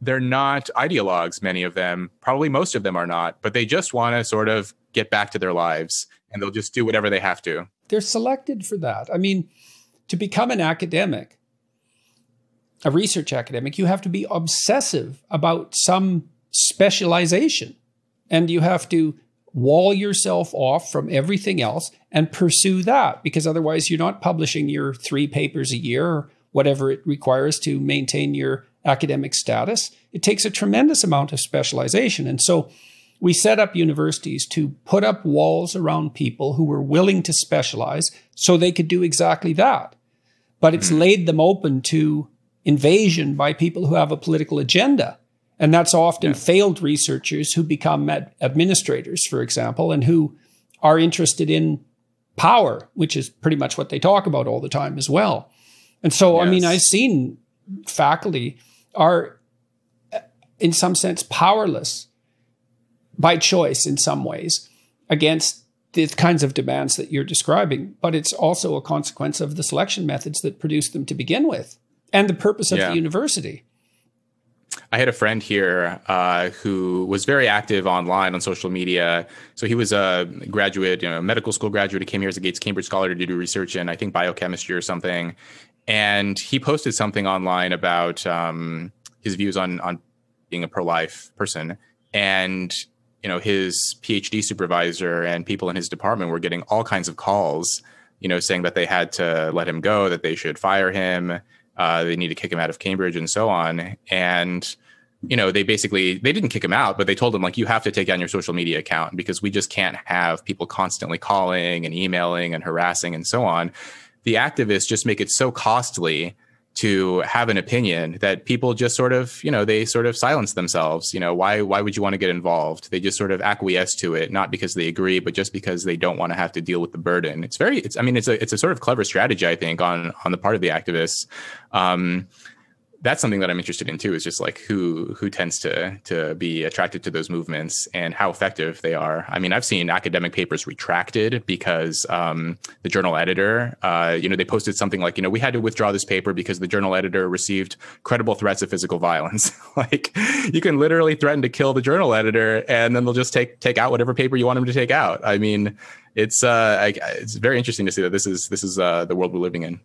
B: they're not ideologues, many of them. Probably most of them are not, but they just want to sort of get back to their lives and they'll just do whatever they have to.
A: they're selected for that. I mean, to become an academic, a research academic, you have to be obsessive about some specialization and you have to wall yourself off from everything else and pursue that because otherwise you're not publishing your three papers a year or whatever it requires to maintain your academic status. It takes a tremendous amount of specialization. And so we set up universities to put up walls around people who were willing to specialize so they could do exactly that. But it's mm-hmm. laid them open to invasion by people who have a political agenda. And that's often yeah. failed researchers who become ad- administrators, for example, and who are interested in power, which is pretty much what they talk about all the time as well. And so, yes. I mean, I've seen faculty are, uh, in some sense, powerless by choice in some ways against the kinds of demands that you're describing, but it's also a consequence of the selection methods that produced them to begin with and the purpose of yeah. the university.
B: I had a friend here uh, who was very active online on social media. So he was a graduate, you know, medical school graduate. He came here as a Gates Cambridge scholar to do research in, I think, biochemistry or something. And he posted something online about um, his views on on being a pro life person. And you know, his PhD supervisor and people in his department were getting all kinds of calls, you know, saying that they had to let him go, that they should fire him, uh, they need to kick him out of Cambridge, and so on. And you know, they basically they didn't kick him out, but they told him like you have to take down your social media account because we just can't have people constantly calling and emailing and harassing and so on. The activists just make it so costly to have an opinion that people just sort of you know they sort of silence themselves. You know why why would you want to get involved? They just sort of acquiesce to it not because they agree but just because they don't want to have to deal with the burden. It's very it's i mean it's a it's a sort of clever strategy i think on on the part of the activists. Um, that's something that I'm interested in too. Is just like who who tends to to be attracted to those movements and how effective they are. I mean, I've seen academic papers retracted because um, the journal editor, uh, you know, they posted something like, you know, we had to withdraw this paper because the journal editor received credible threats of physical violence. like, you can literally threaten to kill the journal editor, and then they'll just take take out whatever paper you want them to take out. I mean, it's uh, I, it's very interesting to see that this is this is uh, the world we're living in.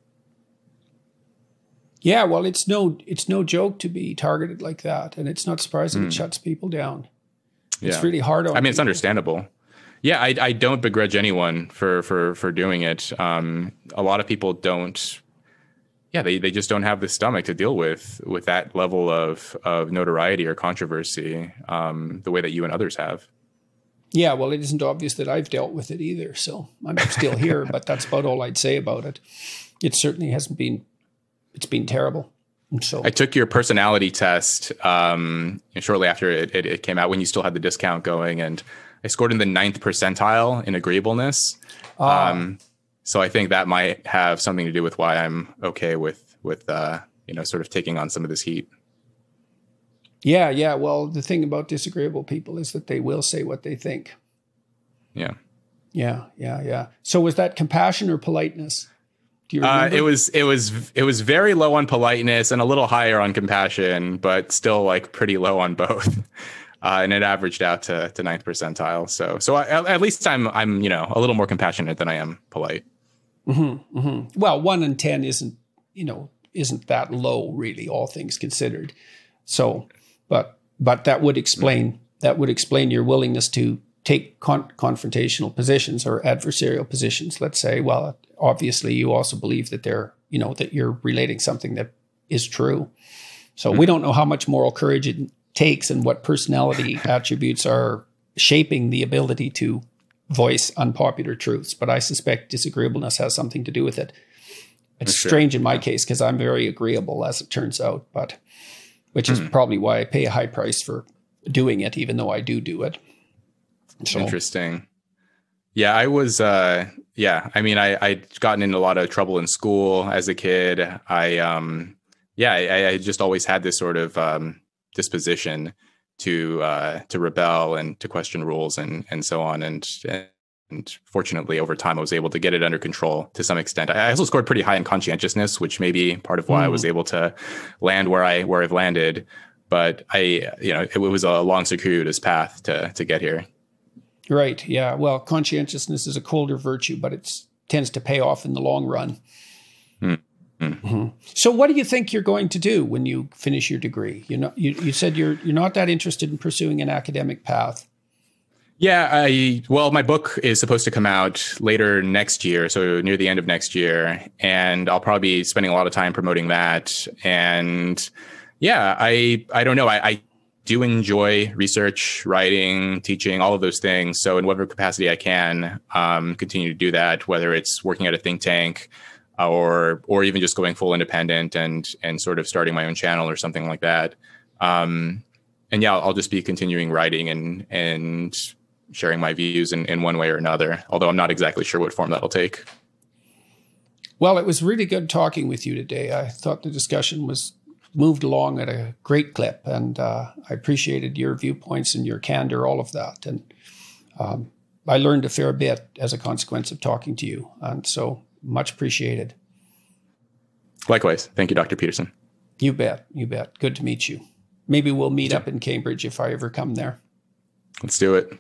A: Yeah, well, it's no it's no joke to be targeted like that, and it's not surprising mm. it hmm. shuts people down. It's yeah. really hard on.
B: I mean, people. it's understandable. Yeah, I, I don't begrudge anyone for for for doing it. Um, a lot of people don't. Yeah, they, they just don't have the stomach to deal with with that level of of notoriety or controversy um, the way that you and others have.
A: Yeah, well, it isn't obvious that I've dealt with it either, so I'm still here. but that's about all I'd say about it. It certainly hasn't been it's been terrible. So
B: I took your personality test um, shortly after it, it, it, came out when you still had the discount going, and I scored in the ninth percentile in agreeableness. Ah. Um, so I think that might have something to do with why I'm okay with with uh, you know sort of taking on some of this heat.
A: Yeah, yeah. Well, the thing about disagreeable people is that they will say what they think.
B: Yeah.
A: Yeah, yeah, yeah. So was that compassion or politeness?
B: Do you remember? Uh, it was it was it was very low on politeness and a little higher on compassion, but still like pretty low on both. Uh, and it averaged out to, to ninth percentile. So so I, at least I'm I'm you know a little more compassionate than I am polite.
A: Mm-hmm, mm-hmm. Well, one in ten isn't you know isn't that low really, all things considered. So, but but that would explain mm-hmm. that would explain your willingness to take con- confrontational positions or adversarial positions. Let's say, well, obviously you also believe that they're, you know, that you're relating something that is true. So mm-hmm. we don't know how much moral courage it takes and what personality attributes are shaping the ability to voice unpopular truths. But I suspect disagreeableness has something to do with it. It's That's strange in my case because I'm very agreeable, as it turns out, but which is mm. probably why I pay a high price for doing it, even though I do do it.
B: So. Interesting. Yeah, I was. Uh, yeah, I mean, I I'd gotten into a lot of trouble in school as a kid. I um, yeah, I, I just always had this sort of um, disposition to uh, to rebel and to question rules and and so on. And and fortunately, over time, I was able to get it under control to some extent. I also scored pretty high in conscientiousness, which may be part of why mm. I was mm. able to land where I where I've landed. But I, you know, it, it was a long, circuitous path to to get here.
A: Right. Yeah. Well, conscientiousness is a colder virtue, but it tends to pay off in the long run. Mm. Mm-hmm. So, what do you think you're going to do when you finish your degree? You know, you, you said you're you're not that interested in pursuing an academic path.
B: Yeah, I well, my book is supposed to come out later next year, so near the end of next year, and I'll probably be spending a lot of time promoting that. And yeah, I I don't know, I, I do enjoy research, writing, teaching, all of those things. So, in whatever capacity I can, um, continue to do that, whether it's working at a think tank or or even just going full independent and and sort of starting my own channel or something like that. Um, and yeah, I'll just be continuing writing and and sharing my views in, in one way or another. Although I'm not exactly sure what form that'll take.
A: Well, it was really good talking with you today. I thought the discussion was moved along at a great clip, and uh, I appreciated your viewpoints and your candor, all of that. And um, I learned a fair bit as a consequence of talking to you, and so much appreciated.
B: Likewise, thank you, Dr. Peterson.
A: You bet, you bet. Good to meet you. Maybe we'll meet up in Cambridge if I ever come there.
B: Let's do it.